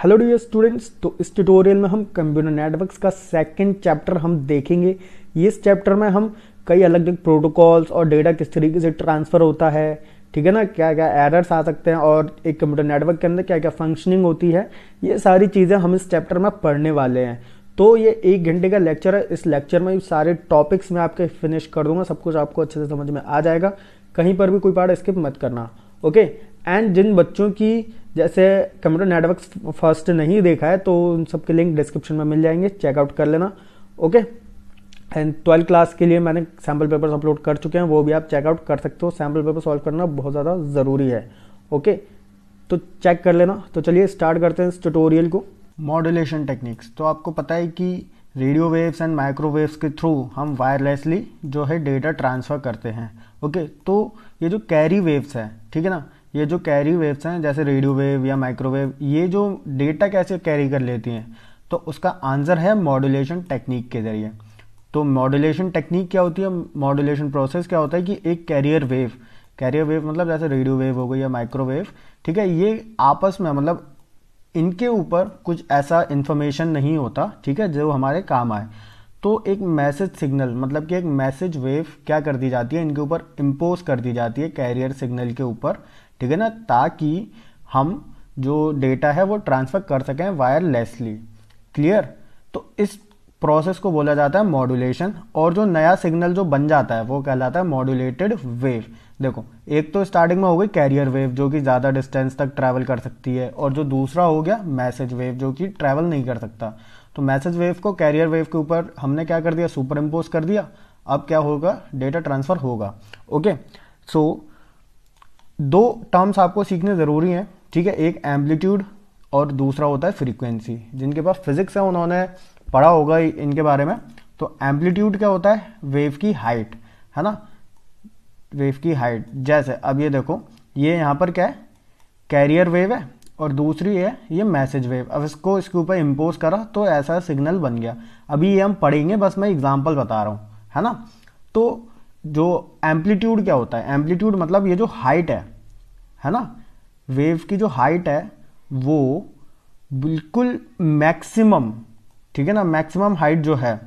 Hello dear students तो इस tutorial में हम कंप्यूटर नेटवर्क्स का सेकंड चैप्टर हम देखेंगे। इस चैप्टर में हम कई अलग अलग प्रोटोकॉल्स और डेटा किस तरीके से ट्रांसफ़र होता है, ठीक है ना? क्या क्या एरर्स आ सकते हैं और एक कंप्यूटर नेटवर्क के अंदर क्या क्या फंक्शनिंग होती है, ये सारी चीज़ें हम इस चैप्टर में पढ़ने वाले हैं। तो ये एक घंटे का लेक्चर है। इस लेक्चर में सारे टॉपिक्स मैं आपके फिनिश कर दूँगा। सब कुछ आपको अच्छे से समझ में आ जाएगा। कहीं पर भी कोई पार्ट स्किप मत करना ओके एंड जिन बच्चों की जैसे कंप्यूटर नेटवर्क फ़र्स्ट नहीं देखा है तो उन सबके लिंक डिस्क्रिप्शन में मिल जाएँगे चेकआउट कर लेना ओके एंड ट्वेल्थ क्लास के लिए मैंने सैंपल पेपर्स अपलोड कर चुके हैं, वो भी आप चेकआउट कर सकते हो। सैंपल पेपर सॉल्व करना बहुत ज़्यादा ज़रूरी है ओके तो चेक कर लेना। तो चलिए स्टार्ट करते हैं इस ट्यूटोरियल को। मॉड्यूलेशन टेक्निक्स तो आपको पता है कि रेडियो वेव्स एंड माइक्रोवेव्स के थ्रू हम वायरलेसली जो है डेटा ट्रांसफ़र करते हैं ओके तो ये जो कैरी वेव्स है, ठीक है ना? ये जो कैरी वेव्स हैं, जैसे रेडियो वेव या माइक्रोवेव ये जो डेटा कैसे कैरी कर लेती हैं तो उसका आंसर है मॉड्यूलेशन टेक्निक के ज़रिए। तो मॉड्यूलेशन टेक्निक क्या होती है? मॉड्यूलेशन प्रोसेस क्या होता है कि एक कैरियर वेव कैरियर वेव मतलब जैसे रेडियो वेव हो गई या माइक्रोवेव ठीक है, ये आपस में मतलब इनके ऊपर कुछ ऐसा इंफॉर्मेशन नहीं होता, ठीक है, जो हमारे काम आए। तो एक मैसेज सिग्नल मतलब कि एक मैसेज वेव क्या कर दी जाती है? इनके ऊपर इम्पोज कर दी जाती है कैरियर सिग्नल के ऊपर। ठीक है ना? ताकि हम जो डेटा है वो ट्रांसफ़र कर सकें वायरलेसली क्लियर तो इस प्रोसेस को बोला जाता है मॉड्यूलेशन और जो नया सिग्नल जो बन जाता है, वो कहलाता है मॉड्यूलेटेड वेव देखो, एक तो स्टार्टिंग में हो गई कैरियर वेव जो कि ज़्यादा डिस्टेंस तक ट्रैवल कर सकती है, और जो दूसरा हो गया मैसेज वेव जो कि ट्रैवल नहीं कर सकता. तो मैसेज वेव को कैरियर वेव के ऊपर हमने क्या कर दिया? सुपर इम्पोज कर दिया. अब क्या होगा? डेटा ट्रांसफ़र होगा. ओके सो दो टर्म्स आपको सीखने ज़रूरी हैं, ठीक है? एक एम्पलीट्यूड और दूसरा होता है फ्रीक्वेंसी जिनके पास फिजिक्स है, उन्होंने पढ़ा होगा इनके बारे में। तो एम्पलीट्यूड क्या होता है? वेव की हाइट है ना? वेव की हाइट जैसे, अब ये देखो, ये यहाँ पर क्या है? कैरियर वेव है और दूसरी है, ये मैसेज वेव अब इसको, इसके ऊपर इम्पोज करा तो ऐसा सिग्नल बन गया। अभी ये हम पढ़ेंगे, बस मैं एग्ज़ाम्पल बता रहा हूँ, है ना? तो जो एम्पलीट्यूड क्या होता है? एम्पलीट्यूड मतलब ये जो हाइट है है ना? वेव की जो हाइट है, वो बिल्कुल मैक्सिमम ठीक है ना? मैक्सिमम हाइट जो है,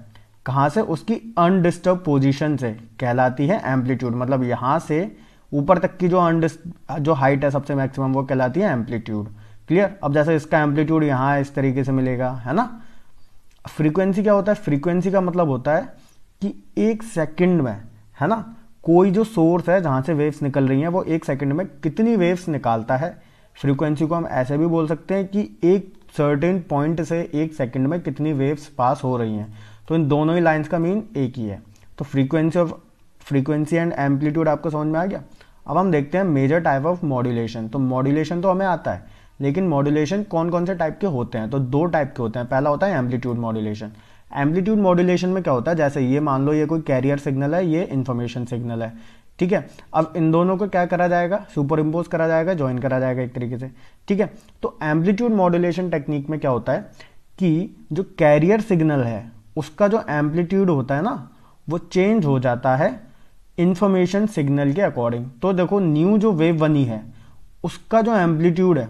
कहाँ से? उसकी अनडिस्टर्ब पोजीशन से कहलाती है एम्पलीट्यूड मतलब यहाँ से ऊपर तक की जो अनडिस जो हाइट है, सबसे मैक्सिमम वो कहलाती है एम्पलीट्यूड क्लियर अब जैसे इसका एम्पलीट्यूड यहाँ इस तरीके से मिलेगा, है ना? फ्रीक्वेंसी क्या होता है? फ्रीक्वेंसी का मतलब होता है कि एक सेकंड में है ना? कोई जो सोर्स है, जहाँ से वेव्स निकल रही हैं, वो एक सेकंड में कितनी वेव्स निकालता है? फ्रीक्वेंसी को हम ऐसे भी बोल सकते हैं कि एक सर्टेन पॉइंट से एक सेकंड में कितनी वेव्स पास हो रही हैं। तो इन दोनों ही लाइंस का मीन एक ही है। तो frequency of frequency and amplitude आपको समझ में आ गया? अब हम देखते हैं मेजर टाइप ऑफ़ मॉड्यूलेशन तो मॉड्यूलेशन तो हमें आता है, लेकिन मॉड्यूलेशन कौन कौन से टाइप के होते हैं? तो दो टाइप के होते हैं। पहला होता है एम्पलीट्यूड मॉड्यूलेशन एम्पलीट्यूड मॉड्यूलेशन में क्या होता है? जैसे ये मान लो ये कोई कैरियर सिग्नल है, ये इन्फॉर्मेशन सिग्नल है। ठीक है? अब इन दोनों को क्या करा जाएगा? सुपर इम्पोज करा जाएगा ज्वाइन करा जाएगा एक तरीके से। ठीक है? तो एम्पलीट्यूड मॉड्यूलेशन टेक्निक में क्या होता है कि जो कैरियर सिग्नल है, उसका जो एम्पलीट्यूड होता है ना, वो चेंज हो जाता है इन्फॉर्मेशन सिग्नल के अकॉर्डिंग तो देखो न्यू जो वेव बनी है, उसका जो एम्पलीट्यूड है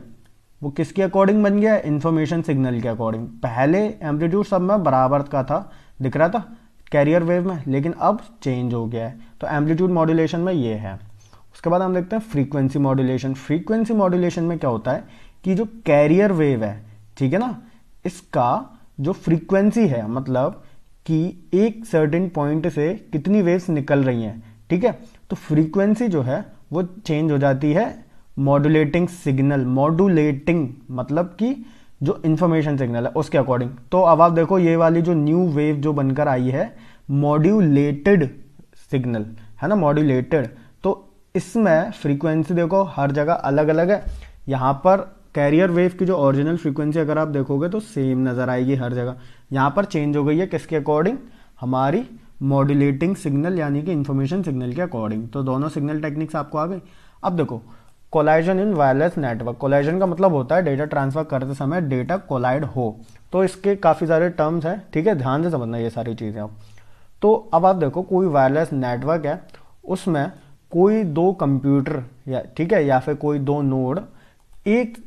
वो किसके अकॉर्डिंग बन गया? इन्फॉर्मेशन सिग्नल के अकॉर्डिंग पहले एम्पलीट्यूड सब में बराबर का था। दिख रहा था? कैरियर वेव में। लेकिन अब चेंज हो गया है। तो एम्पलीट्यूड मॉड्यूलेशन में ये है। उसके बाद हम देखते हैं फ्रीक्वेंसी मॉड्यूलेशन फ्रीक्वेंसी मॉड्यूलेशन में क्या होता है? कि जो कैरियर वेव है, ठीक है ना? इसका जो फ्रीक्वेंसी है मतलब कि एक सर्टेन पॉइंट से कितनी वेव्स निकल रही हैं, ठीक है? तो फ्रीक्वेंसी जो है, वो चेंज हो जाती है मॉड्यूलेटिंग सिग्नल मॉड्यूलेटिंग मतलब कि जो इंफॉर्मेशन सिग्नल है, उसके अकॉर्डिंग तो अब आप देखो, ये वाली जो न्यू वेव जो बनकर आई है मॉड्यूलेटेड सिग्नल है ना? मॉड्यूलेटेड तो इसमें फ्रीक्वेंसी देखो, हर जगह अलग अलग है. यहाँ पर कैरियर वेव की जो ओरिजिनल फ्रीक्वेंसी अगर आप देखोगे तो सेम नज़र आएगी हर जगह. यहाँ पर चेंज हो गई है किसके अकॉर्डिंग हमारी मॉड्यूलेटिंग सिग्नल यानी कि इन्फॉर्मेशन सिग्नल के अकॉर्डिंग तो दोनों सिग्नल टेक्निक्स आपको आ गई. अब देखो collision in wireless network. Collision का मतलब होता है डेटा ट्रांसफ़र करते समय डेटा कोलाइड हो। तो इसके काफ़ी सारे टर्म्स हैं, ठीक है? ध्यान से समझना ये सारी चीज़ें आप। तो अब आप देखो, कोई वायरलेस नेटवर्क है, उसमें कोई दो कंप्यूटर या, ठीक है, या फिर कोई दो नोड एक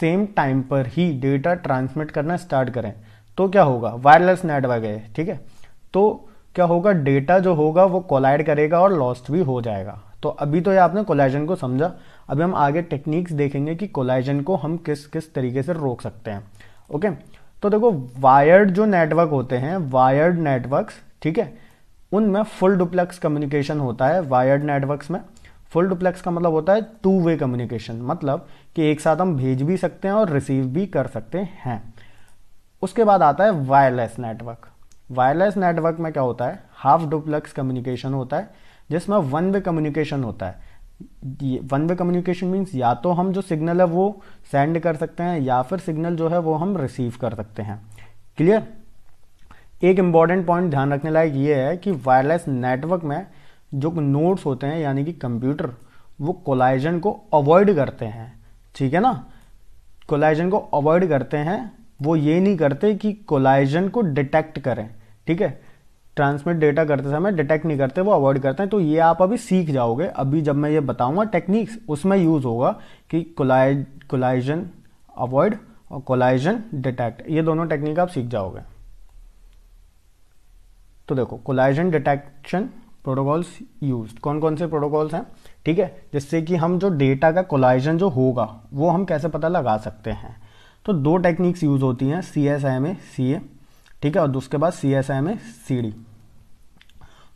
सेम टाइम पर ही डेटा ट्रांसमिट करना स्टार्ट करें तो क्या होगा? वायरलेस नेटवर्क है, ठीक है? तो क्या होगा? डेटा जो होगा वो कोलाइड करेगा और लॉस्ट भी हो जाएगा। तो अभी तो ये आपने कोलाइजन को समझा। अभी हम आगे टेक्निक्स देखेंगे कि कोलाइजन को हम किस किस तरीके से रोक सकते हैं। ओके तो देखो वायर्ड जो नेटवर्क होते हैं वायर्ड नेटवर्क्स ठीक है? उनमें फुल डुप्लेक्स कम्युनिकेशन होता है वायर्ड नेटवर्क्स में। फुल डुप्लेक्स का मतलब होता है टू वे कम्युनिकेशन मतलब कि एक साथ हम भेज भी सकते हैं और रिसीव भी कर सकते हैं। उसके बाद आता है वायरलेस नेटवर्क वायरलेस नेटवर्क में क्या होता है? हाफ़ डुप्लेक्स कम्युनिकेशन होता है। जिसमें वन वे कम्युनिकेशन होता है। वन वे कम्युनिकेशन मीन्स या तो हम जो सिग्नल है वो सेंड कर सकते हैं, या फिर सिग्नल जो है वो हम रिसीव कर सकते हैं। क्लियर एक इंपॉर्टेंट पॉइंट ध्यान रखने लायक ये है कि वायरलेस नेटवर्क में जो नोड्स होते हैं, यानी कि कंप्यूटर वो कोलाइजन को अवॉइड करते हैं। ठीक है ना? कोलाइजन को अवॉइड करते हैं, वो ये नहीं करते कि कोलाइजन को डिटेक्ट करें। ठीक है? ट्रांसमिट डेटा करते समय डिटेक्ट नहीं करते, वो अवॉइड करते हैं। तो ये आप अभी सीख जाओगे। अभी जब मैं ये बताऊँगा टेक्निक्स उसमें यूज़ होगा कि कोलाइज कोलाइजन अवॉइड और कोलाइजन डिटेक्ट ये दोनों टेक्निक आप सीख जाओगे। तो देखो कोलाइजन डिटेक्शन प्रोटोकॉल्स यूज़ कौन कौन से प्रोटोकॉल्स हैं? ठीक है, जिससे कि हम जो डेटा का कोलाइजन जो होगा, वो हम कैसे पता लगा सकते हैं। तो दो टेक्निक्स यूज़ होती हैं C S M A C ए ठीक है, और उसके बाद C S M A C D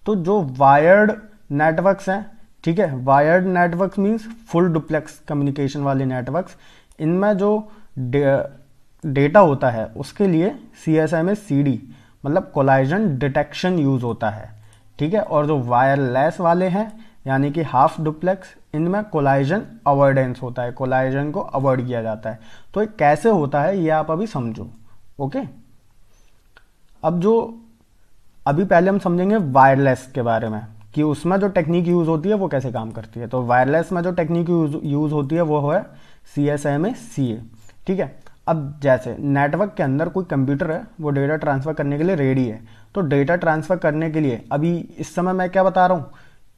तो जो वायर्ड नेटवर्क्स हैं, ठीक है wired network means full duplex communication वाले नेटवर्क्स इनमें जो डेटा होता है, उसके लिए C S M S C D मतलब कोलाइजन डिटेक्शन यूज़ होता है, ठीक है, और जो वायरलेस वाले हैं, यानी कि हाफ़ डुप्लेक्स इनमें कोलाइजन अवॉइडेंस होता है कोलाइजन को अवॉइड किया जाता है। तो ये कैसे होता है, ये आप अभी समझो ओके अब जो अभी पहले हम समझेंगे वायरलेस के बारे में, कि उसमें जो टेक्निक यूज़ होती है वो कैसे काम करती है। तो वायरलेस में जो टेक्निक यूज़ होती है वो है सी एस एम ए सी ए ठीक है? अब जैसे नेटवर्क के अंदर कोई कंप्यूटर है, वो डेटा ट्रांसफ़र करने के लिए रेडी है। तो डेटा ट्रांसफ़र करने के लिए, अभी इस समय मैं क्या बता रहा हूँ,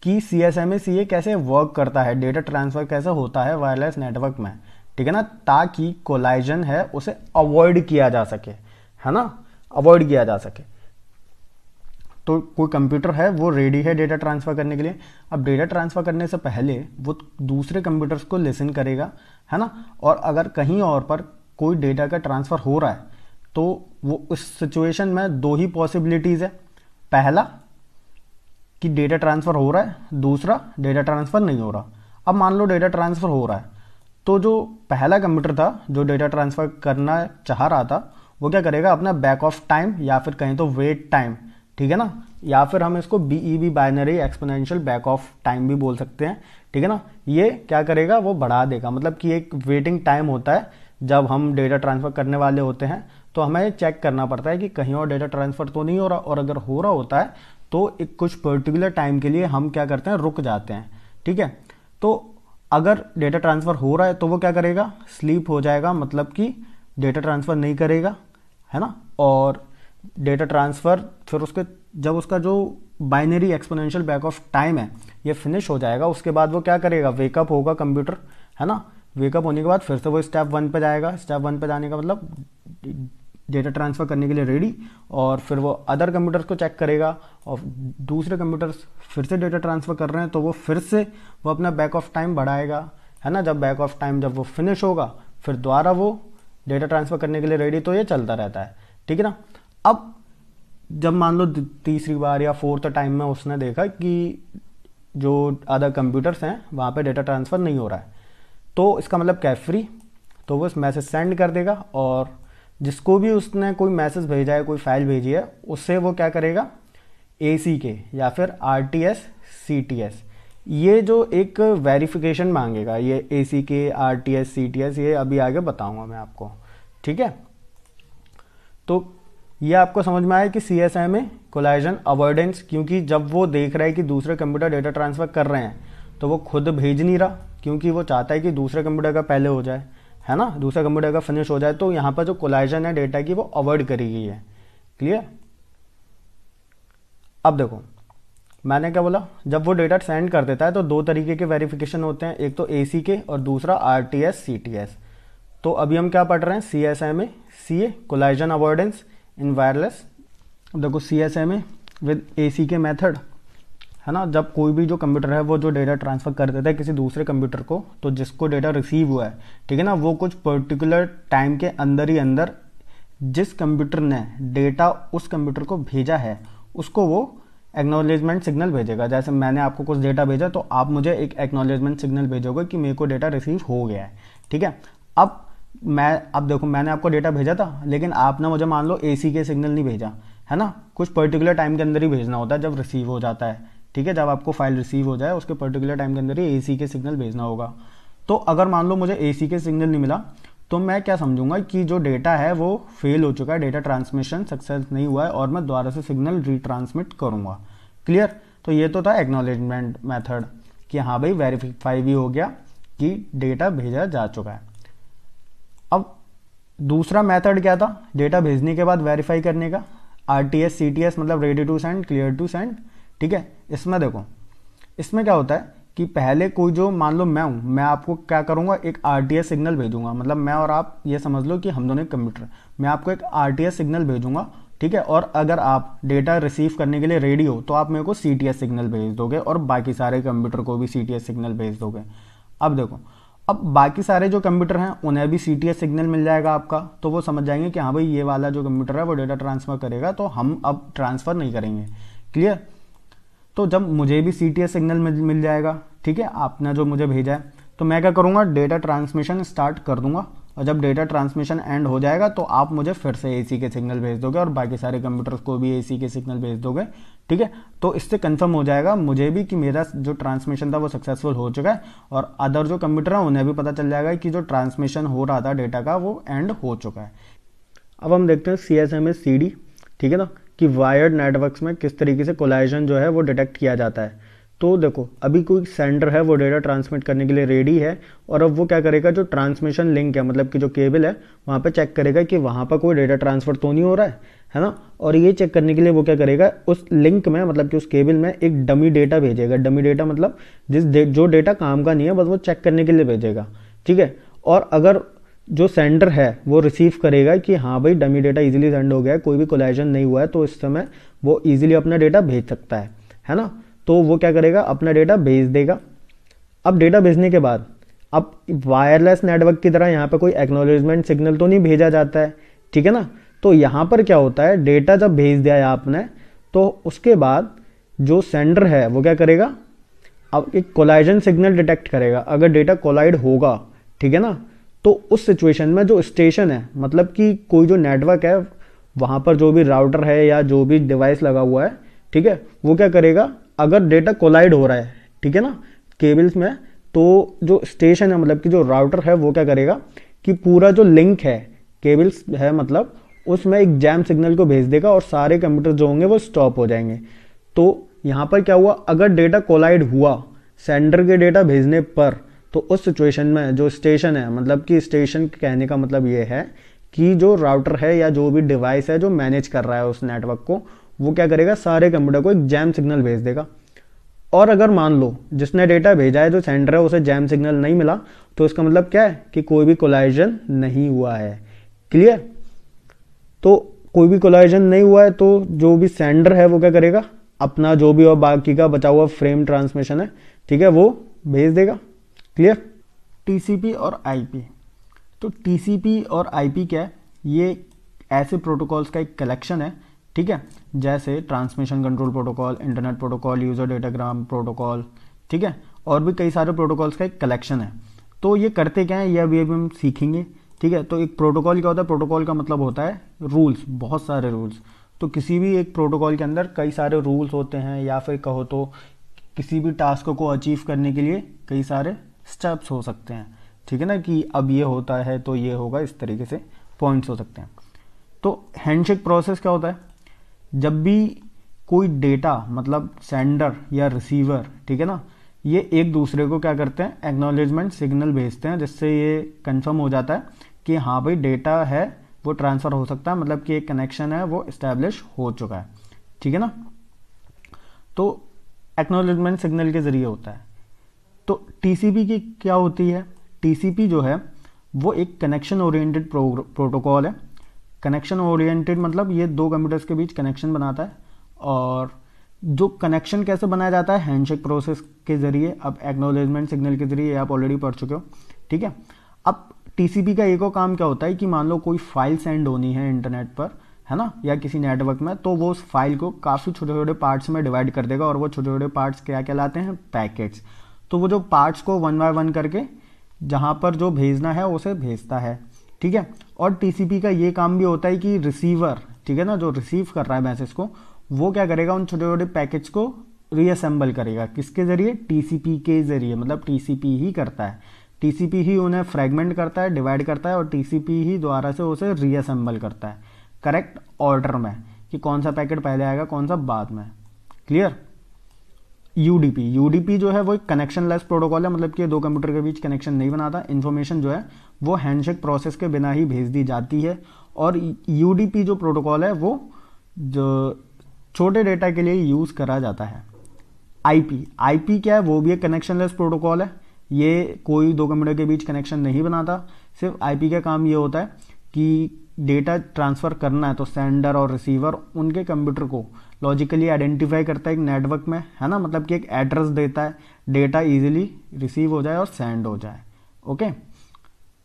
कि सी एस एम ए सी ए कैसे वर्क करता है डेटा ट्रांसफ़र कैसे होता है वायरलेस नेटवर्क में, ठीक है ना? ताकि कोलाइजन है, उसे अवॉइड किया जा सके, है ना? अवॉइड किया जा सके। तो कोई कंप्यूटर है, वो रेडी है डेटा ट्रांसफ़र करने के लिए। अब डेटा ट्रांसफ़र करने से पहले वो दूसरे कंप्यूटर्स को लिसन करेगा, है ना? और अगर कहीं और पर कोई डेटा का ट्रांसफ़र हो रहा है तो वो उस सिचुएशन में दो ही पॉसिबिलिटीज़ है। पहला, कि डेटा ट्रांसफ़र हो रहा है, दूसरा डेटा ट्रांसफ़र नहीं हो रहा। अब मान लो डेटा ट्रांसफ़र हो रहा है तो जो पहला कंप्यूटर था, जो डेटा ट्रांसफ़र करना चाह रहा था, वो क्या करेगा? अपना बैक ऑफ़ टाइम या फिर कहीं तो वेट टाइम ठीक है ना? या फिर हम इसको B E B binary exponential back off time भी बोल सकते हैं, ठीक है ना? ये क्या करेगा? वो बढ़ा देगा। मतलब कि एक वेटिंग टाइम होता है, जब हम डेटा ट्रांसफ़र करने वाले होते हैं तो हमें चेक करना पड़ता है कि कहीं और डेटा ट्रांसफ़र तो नहीं हो रहा, और अगर हो रहा होता है तो एक कुछ पर्टिकुलर टाइम के लिए हम क्या करते हैं? रुक जाते हैं, ठीक है? तो अगर डेटा ट्रांसफ़र हो रहा है तो वो क्या करेगा? स्लीप हो जाएगा मतलब कि डेटा ट्रांसफ़र नहीं करेगा, है ना? और डेटा ट्रांसफ़र फिर उसके, जब उसका जो binary exponential back off time है, ये फिनिश हो जाएगा, उसके बाद वो क्या करेगा? वेकअप होगा कंप्यूटर है ना? वेकअप होने के बाद फिर से वो स्टेप वन पे जाएगा। स्टेप वन पे जाने का मतलब डेटा ट्रांसफ़र करने के लिए रेडी और फिर वो अदर कंप्यूटर्स को चेक करेगा और दूसरे कंप्यूटर्स फिर से डेटा ट्रांसफ़र कर रहे हैं तो वो फिर से वो अपना बैक ऑफ़ टाइम बढ़ाएगा, है ना? जब बैक ऑफ़ टाइम जब वो फिनिश होगा, फिर दोबारा वो डेटा ट्रांसफ़र करने के लिए रेडी तो ये चलता रहता है। ठीक है ना? अब जब मान लो तीसरी बार या फोर्थ टाइम में उसने देखा कि जो अदर कंप्यूटर्स हैं, वहाँ पे डेटा ट्रांसफ़र नहीं हो रहा है तो इसका मतलब क्या फ्री तो वो इस मैसेज सेंड कर देगा और जिसको भी उसने कोई मैसेज भेजा है, कोई फ़ाइल भेजी है, उससे वो क्या करेगा? ए सी के या फिर R T S C T S ये जो एक वेरिफिकेशन मांगेगा, ये A C K R T S C T S ये अभी आगे बताऊँगा मैं आपको। ठीक है? तो ये आपको समझ में आया कि सी एस आई में कोलाइजन अवॉइडेंस क्योंकि जब वो देख रहा है कि दूसरे कंप्यूटर डेटा ट्रांसफ़र कर रहे हैं तो वो खुद भेज नहीं रहा, क्योंकि वो चाहता है कि दूसरे कंप्यूटर का पहले हो जाए, है ना? दूसरे कंप्यूटर का फिनिश हो जाए तो यहाँ पर जो कोलाइजन है डेटा की, वो अवॉइड करी गई है। क्लियर अब देखो, मैंने क्या बोला? जब वो डेटा सेंड कर देता है तो दो तरीके के वेरिफिकेशन होते हैं, एक तो एसी के और दूसरा R T S C T S तो अभी हम क्या पढ़ रहे हैं? C S M A C A collision avoidance in wireless देखो C S M A with A C K method है ना? जब कोई भी जो कंप्यूटर है, वो जो डेटा ट्रांसफ़र कर देता है किसी दूसरे कंप्यूटर को तो जिसको डेटा रिसीव हुआ है, ठीक है ना? वो कुछ पर्टिकुलर टाइम के अंदर ही अंदर जिस कंप्यूटर ने डेटा उस कंप्यूटर को भेजा है, उसको वो एक्नोलेजमेंट सिग्नल भेजेगा। जैसे मैंने आपको कुछ डेटा भेजा तो आप मुझे एक एक्नोलेजमेंट सिग्नल भेजोगे कि मेरे को डेटा रिसीव हो गया है, ठीक है? अब मैं, अब देखो, मैंने आपको डेटा भेजा था, लेकिन आपने मुझे मान लो एसी के सिग्नल नहीं भेजा, है ना? कुछ पर्टिकुलर टाइम के अंदर ही भेजना होता है, जब रिसीव हो जाता है, ठीक है? जब आपको फ़ाइल रिसीव हो जाए, उसके पर्टिकुलर टाइम के अंदर ही एसी के सिग्नल भेजना होगा। तो अगर मान लो मुझे एसी के सिग्नल नहीं मिला तो मैं क्या समझूँगा कि जो डेटा है, वो फेल हो चुका है डेटा ट्रांसमिशन सक्सेस नहीं हुआ है, और मैं दोबारा से सिग्नल रिट्रांसमिट करूँगा। क्लियर तो ये तो था एक्नोलेजमेंट मेथड कि हाँ भाई वेरीफाई भी हो गया कि डेटा भेजा जा चुका है। दूसरा मेथड क्या था? डेटा भेजने के बाद वेरीफाई करने का। R T S C T S मतलब ready to send clear to send ठीक है? इसमें देखो, इसमें क्या होता है कि पहले कोई जो, मान लो मैं हूँ, मैं आपको क्या करूँगा? एक आरटीएस सिग्नल भेजूँगा। मतलब मैं और आप ये समझ लो कि हम दोनों कंप्यूटर मैं आपको एक आरटीएस सिग्नल भेजूँगा, ठीक है? और अगर आप डेटा रिसीव करने के लिए रेडी हो तो आप मेरे को सीटीएस सिग्नल भेज दोगे और बाकी सारे कंप्यूटर को भी सीटीएस सिग्नल भेज दोगे। अब देखो अब बाकी सारे जो कंप्यूटर हैं उन्हें भी CTS सिग्नल मिल जाएगा आपका। तो वो समझ जाएँगे कि हाँ भाई ये वाला जो कंप्यूटर है वो डेटा ट्रांसफ़र करेगा तो हम अब ट्रांसफ़र नहीं करेंगे। क्लियर तो जब मुझे भी CTS सिग्नल मिल, जाएगा ठीक है? आपने जो मुझे भेजा है तो मैं क्या करूँगा? डेटा ट्रांसमिशन स्टार्ट कर दूँगा। और जब डेटा ट्रांसमिशन एंड हो जाएगा तो आप मुझे फिर से एसी के सिग्नल भेज दोगे और बाकी सारे कंप्यूटर्स को भी एसी के सिग्नल भेज दोगे। ठीक है? तो इससे कंफर्म हो जाएगा मुझे भी कि मेरा जो ट्रांसमिशन था वो सक्सेसफुल हो चुका है और अदर जो कंप्यूटर है, उन्हें भी पता चल जाएगा कि जो ट्रांसमिशन हो रहा था डेटा का वो एंड हो चुका है। अब हम देखते हैं C S M S C D ठीक है ना? कि वायर्ड नेटवर्क्स में किस तरीके से कोलाइजन जो है वो डिटेक्ट किया जाता है। तो देखो अभी कोई सेंडर है वो डेटा ट्रांसमिट करने के लिए रेडी है और अब वो क्या करेगा जो ट्रांसमिशन लिंक है मतलब कि जो केबल है वहाँ पे चेक करेगा कि वहाँ पर कोई डेटा ट्रांसफ़र तो नहीं हो रहा है है ना? और ये चेक करने के लिए वो क्या करेगा उस लिंक में मतलब कि उस केबल में एक डमी डेटा भेजेगा। डमी डेटा मतलब जिस डे, जो डेटा काम का नहीं है बस वो चेक करने के लिए भेजेगा ठीक है? और अगर जो सेंडर है वो रिसीव करेगा कि हाँ भाई डमी डेटा इजीली सेंड हो गया है कोई भी कोलाइजन नहीं हुआ है तो इस समय वो इजीली अपना डेटा भेज सकता है है ना? तो वो क्या करेगा? अपना डेटा भेज देगा। अब डेटा भेजने के बाद, अब वायरलेस नेटवर्क की तरह यहाँ पर कोई एक्नोलेजमेंट सिग्नल तो नहीं भेजा जाता है, ठीक है ना? तो यहाँ पर क्या होता है डेटा जब भेज दिया है आपने तो उसके बाद जो सेंडर है, वो क्या करेगा? अब एक कोलाइजन सिग्नल डिटेक्ट करेगा। अगर डेटा कोलाइड होगा, ठीक है ना? तो उस सिचुएशन में जो स्टेशन है मतलब कि कोई जो नेटवर्क है, वहाँ पर जो भी राउटर है या जो भी डिवाइस लगा हुआ है, ठीक है? वो क्या करेगा? अगर डेटा कोलाइड हो रहा है, ठीक है ना केबल्स में तो जो स्टेशन है मतलब कि जो राउटर है, वो क्या करेगा कि पूरा जो लिंक है केबल्स है मतलब उसमें एक जैम सिग्नल को भेज देगा और सारे कंप्यूटर जो होंगे, वो स्टॉप हो जाएँगे। तो यहाँ पर क्या हुआ, अगर डेटा कोलाइड हुआ सेंडर के डेटा भेजने पर तो उस सिचुएशन में जो स्टेशन है मतलब कि स्टेशन कहने का मतलब ये है कि जो राउटर है या जो भी डिवाइस है, जो मैनेज कर रहा है उस नेटवर्क को वो क्या करेगा? सारे कंप्यूटर को एक जैम सिग्नल भेज देगा। और अगर मान लो, जिसने डेटा भेजा है, जो सेंडर है, उसे जैम सिग्नल नहीं मिला तो इसका मतलब क्या है कि कोई भी कोलाइजन नहीं हुआ है। क्लियर? तो कोई भी कोलाइजन नहीं हुआ है तो जो भी सेंडर है, वो क्या करेगा? अपना जो भी और बाकी का बचा हुआ फ्रेम ट्रांसमिशन है, ठीक है, वो भेज देगा। क्लियर? टीसीपी और आईपी। तो टीसीपी और आईपी क्या है? ये ऐसे प्रोटोकॉल्स का एक कलेक्शन है ठीक है? जैसे transmission control protocol internet protocol user datagram protocol ठीक है? और भी कई सारे प्रोटोकॉल्स का एक कलेक्शन है। तो ये करते क्या है? ये अभी अभी हम सीखेंगे, ठीक है? तो एक प्रोटोकॉल क्या होता है? प्रोटोकॉल का मतलब होता है रूल्स बहुत सारे रूल्स तो किसी भी एक प्रोटोकॉल के अंदर कई सारे रूल्स होते हैं, या फिर कहो तो किसी भी टास्क को अचीव करने के लिए कई सारे स्टेप्स हो सकते हैं। ठीक है ना? कि अब ये होता है तो ये होगा, इस तरीके से पॉइंट्स हो सकते हैं। तो हैंडशेक प्रोसेस क्या होता है? जब भी कोई डेटा मतलब सेंडर या रिसीवर ठीक है ना, ये एक दूसरे को क्या करते हैं? एक्नोलेजमेंट सिग्नल भेजते हैं, जिससे ये कंफर्म हो जाता है कि हाँ भाई डेटा है, वो ट्रांसफ़र हो सकता है मतलब कि एक कनेक्शन है, वो इस्टेब्लिश हो चुका है, ठीक है ना? तो एक्नोलेजमेंट सिग्नल के ज़रिए होता है। तो टीसीपी की क्या होती है? टीसीपी जो है, वो एक कनेक्शन ओरिएंटेड प्रोटोकॉल है। कनेक्शन ओरिएंटेड मतलब ये दो कंप्यूटर्स के बीच कनेक्शन बनाता है और जो कनेक्शन कैसे बनाया जाता है हैंडशेक प्रोसेस के ज़रिए, अब एक्नोलेजमेंट सिग्नल के ज़रिए आप ऑलरेडी पढ़ चुके हो, ठीक है? अब टीसीपी का एक और काम क्या होता है कि मान लो कोई फ़ाइल सेंड होनी है इंटरनेट पर, है ना? या किसी नेटवर्क में तो वो उस फ़ाइल को काफ़ी छोटे छोटे पार्ट्स में डिवाइड कर देगा और वो छोटे छोटे पार्ट्स क्या कहलाते हैं? पैकेट्स तो वो जो पार्ट्स को वन बाय वन करके जहाँ पर जो भेजना है, उसे भेजता है। ठीक है? और टीसीपी का ये काम भी होता है कि रिसीवर ठीक है ना, जो रिसीव कर रहा है मैसेज को, वो क्या करेगा? उन छोटे छोटे पैकेज को रीअसेंबल करेगा। किसके ज़रिए? टीसीपी के ज़रिए मतलब टीसीपी ही करता है। टीसीपी ही उन्हें फ्रेगमेंट करता है डिवाइड करता है और टीसीपी ही द्वारा से उसे रीअसेंबल करता है। करेक्ट ऑर्डर में कि कौन सा पैकेट पहले आएगा, कौन सा बाद में। क्लियर यूडीपी यूडीपी जो है वो एक कनेक्शन लेस प्रोटोकॉल है मतलब कि दो कंप्यूटर के बीच कनेक्शन नहीं बनाता। इन्फॉर्मेशन जो है वो हैंडशेक प्रोसेस के बिना ही भेज दी जाती है और यूडीपी जो प्रोटोकॉल है, वो जो छोटे डेटा के लिए यूज़ करा जाता है। आईपी आईपी क्या है? वो भी एक कनेक्शन लेस प्रोटोकॉल है। ये कोई दो कंप्यूटर के बीच कनेक्शन नहीं बनाता। सिर्फ़ आईपी का काम ये होता है कि डेटा ट्रांसफ़र करना है तो सेंडर और रिसीवर उनके कंप्यूटर को लॉजिकली आइडेंटिफाई करता है एक नेटवर्क में, है ना? मतलब कि एक एड्रेस देता है। डेटा इजीली रिसीव हो जाए और सेंड हो जाए। Okay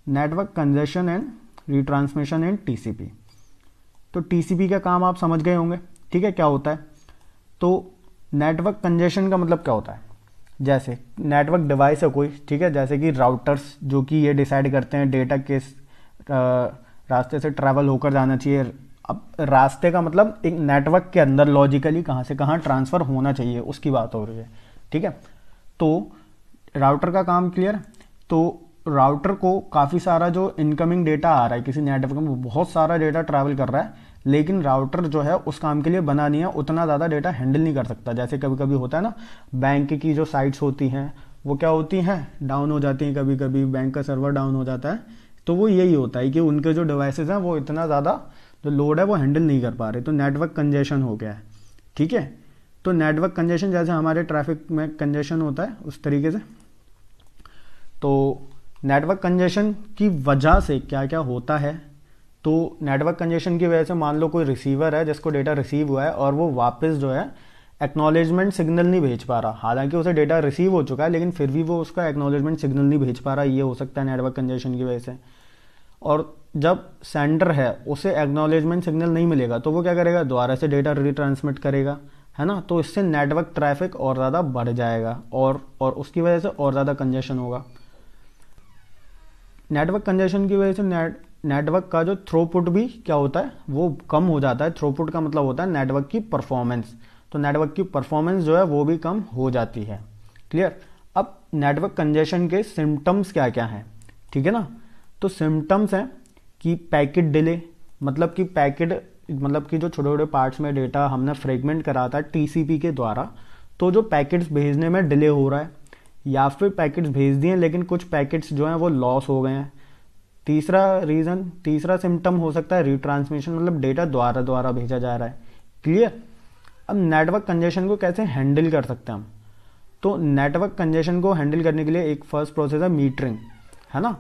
network congestion and retransmission and TCP. तो टीसीपी का काम आप समझ गए होंगे, ठीक है, क्या होता है? तो नेटवर्क कंजेशन का मतलब क्या होता है? जैसे नेटवर्क डिवाइस है कोई, ठीक है, जैसे कि राउटर्स जो कि ये डिसाइड करते हैं डेटा किस रास्ते से ट्रैवल होकर जाना चाहिए। अब रास्ते का मतलब एक नेटवर्क के अंदर लॉजिकली कहाँ से कहाँ ट्रांसफ़र होना चाहिए, उसकी बात हो रही है, ठीक है? तो राउटर का काम क्लियर तो राउटर को काफ़ी सारा जो इनकमिंग डेटा आ रहा है, किसी नेटवर्क में बहुत सारा डेटा ट्रैवल कर रहा है, लेकिन राउटर जो है उस काम के लिए बना नहीं है, उतना ज़्यादा डेटा हैंडल नहीं कर सकता। जैसे कभी कभी होता है ना बैंक की जो साइट्स होती हैं, वो क्या होती हैं? डाउन हो जाती हैं कभी कभी बैंक का सर्वर डाउन हो जाता है। तो वो यही होता है कि उनके जो डिवाइसेस हैं, वो इतना ज़्यादा जो लोड है, वो हैंडल नहीं कर पा रहे। तो नेटवर्क कंजेशन हो गया है। ठीक है? तो नेटवर्क कंजेशन जैसे हमारे ट्रैफ़िक में कंजेशन होता है, उस तरीके से तो नेटवर्क कंजेशन की वजह से क्या क्या होता है? तो नेटवर्क कंजेशन की वजह से मान लो कोई रिसीवर है, जिसको डेटा रिसीव हुआ है और वो वापस जो है एक्नॉलेजमेंट सिग्नल नहीं भेज पा रहा। हालाँकि उसे डेटा रिसीव हो चुका है, लेकिन फिर भी वो उसका एक्नॉलेजमेंट सिग्नल नहीं भेज पा रहा। ये हो सकता है नेटवर्क कंजेशन की वजह से। और जब सेंडर है, उसे एक्नॉलेजमेंट सिग्नल नहीं मिलेगा तो वो क्या करेगा? दोबारा से डेटा रिट्रांसमिट करेगा, है ना? तो इससे नेटवर्क ट्रैफ़िक और ज़्यादा बढ़ जाएगा और और उसकी वजह से और ज़्यादा कंजेशन होगा। नेटवर्क कंजेशन की वजह से नेट, नेटवर्क का जो थ्रोपुट भी क्या होता है, वो कम हो जाता है। थ्रोपुट का मतलब होता है नेटवर्क की परफॉर्मेंस। तो नेटवर्क की परफॉर्मेंस जो है, वो भी कम हो जाती है। क्लियर? अब नेटवर्क कंजेशन के सिम्टम्स क्या क्या हैं? ठीक है ना? तो सिम्टम्स हैं कि पैकेट डिले मतलब कि पैकेट मतलब कि जो छोटे छोटे पार्ट्स में डेटा हमने फ्रेगमेंट करा था टीसीपी के द्वारा तो जो पैकेट्स भेजने में डिले हो रहा है या फिर पैकेट्स भेज दिए, लेकिन कुछ पैकेट्स जो हैं वो लॉस हो गए हैं। तीसरा रीज़न तीसरा सिम्टम हो सकता है रिट्रांसमिशन मतलब डेटा द्वारा द्वारा भेजा जा रहा है। क्लियर अब नेटवर्क कंजेशन को कैसे हैंडल कर सकते हैं हम? तो नेटवर्क कंजेशन को हैंडल करने के लिए एक फ़र्स्ट प्रोसेस है मीटरिंग है ना?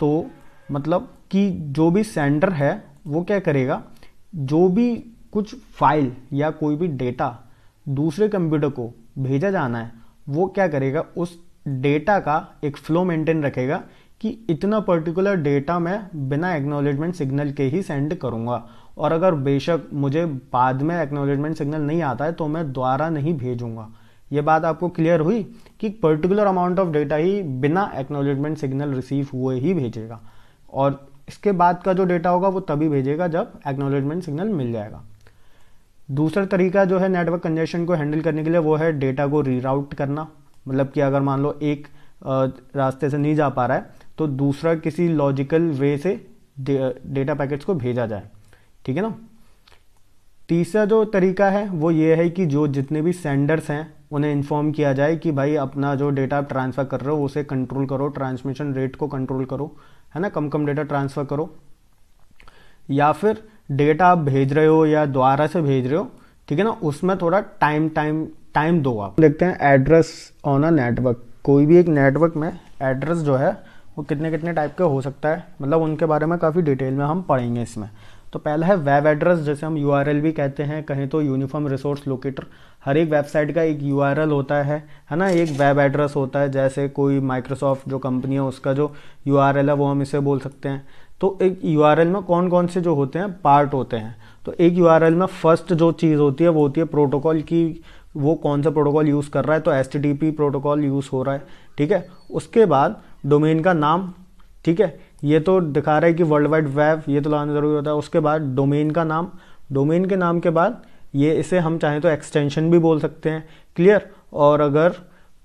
तो मतलब कि जो भी सेंडर है, वो क्या करेगा? जो भी कुछ फ़ाइल या कोई भी डेटा दूसरे कंप्यूटर को भेजा जाना है वो क्या करेगा? उस डेटा का एक फ्लो मेंटेन रखेगा कि इतना पर्टिकुलर डेटा मैं बिना एक्नोलेजमेंट सिग्नल के ही सेंड करूँगा। और अगर बेशक मुझे बाद में एक्नोलेजमेंट सिग्नल नहीं आता है तो मैं द्वारा नहीं भेजूँगा। ये बात आपको क्लियर हुई कि पर्टिकुलर अमाउंट ऑफ़ डेटा ही बिना एक्नोलेजमेंट सिग्नल रिसीव हुए ही भेजेगा। और इसके बाद का जो डेटा होगा, वो तभी भेजेगा जब एक्नोलेजमेंट सिग्नल मिल जाएगा। दूसरा तरीका जो है नेटवर्क कंजेशन को हैंडल करने के लिए वो है डेटा को रीराउट करना। मतलब कि अगर मान लो एक रास्ते से नहीं जा पा रहा है तो दूसरा किसी लॉजिकल वे से डेटा पैकेट्स को भेजा जाए। ठीक है ना? तीसरा जो तरीका है वो ये है कि जो जितने भी सेंडर्स हैं, उन्हें इन्फॉर्म किया जाए कि भाई अपना जो डेटा आप ट्रांसफ़र कर रहे हो, उसे कंट्रोल करो ट्रांसमिशन रेट को कंट्रोल करो। है ना? कम कम डेटा ट्रांसफ़र करो। या फिर डेटा आप भेज रहे हो या द्वारा से भेज रहे हो, ठीक है ना? उसमें थोड़ा टाइम टाइम टाइम दो आप। देखते हैं, एड्रेस ऑन अ नेटवर्क। कोई भी एक नेटवर्क में एड्रेस जो है, वो कितने कितने टाइप के हो सकता है मतलब उनके बारे में काफ़ी डिटेल में हम पढ़ेंगे इसमें। तो पहला है वेब एड्रेस, जैसे हम यूआरएल भी कहते हैं, कहीं तो यूनिफॉर्म रिसोर्स लोकेटर। हर एक वेबसाइट का एक यूआरएल होता है है ना? एक वेब एड्रेस होता है, जैसे कोई माइक्रोसॉफ्ट जो कंपनी है, उसका जो यूआरएल है, वो हम इसे बोल सकते हैं। तो एक यूआरएल में कौन कौन से जो होते हैं पार्ट होते हैं। तो एक यूआरएल में फ़र्स्ट जो चीज़ होती है, वो होती है प्रोटोकॉल की, वो कौन सा प्रोटोकॉल यूज़ कर रहा है तो एस प्रोटोकॉल यूज़ हो रहा है, ठीक है? उसके बाद डोमेन का नाम, ठीक है? ये तो दिखा रहा है कि वर्ल्ड वाइड वेब ये तो लाना ज़रूरी होता है। उसके बाद डोमेन का नाम डोमेन के नाम के बाद ये इसे हम चाहें तो एक्सटेंशन भी बोल सकते हैं क्लियर और अगर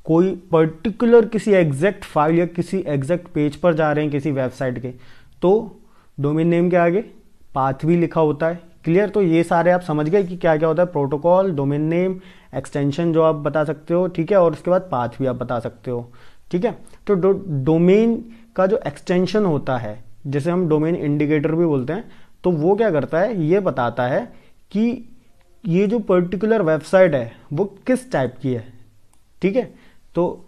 कोई पर्टिकुलर किसी एग्जैक्ट फ़ाइल या किसी एग्जैक्ट पेज पर जा रहे हैं किसी वेबसाइट के तो डोमेन नेम के आगे पाथ भी लिखा होता है। क्लियर तो ये सारे आप समझ गए कि क्या क्या होता है। प्रोटोकॉल डोमेन नेम एक्सटेंशन जो आप बता सकते हो, ठीक है? और उसके बाद पाथ भी आप बता सकते हो, ठीक है? तो डोमेन का जो एक्सटेंशन होता है, जैसे हम डोमेन इंडिकेटर भी बोलते हैं तो वो क्या करता है? ये बताता है कि ये जो पर्टिकुलर वेबसाइट है, वो किस टाइप की है, ठीक है? तो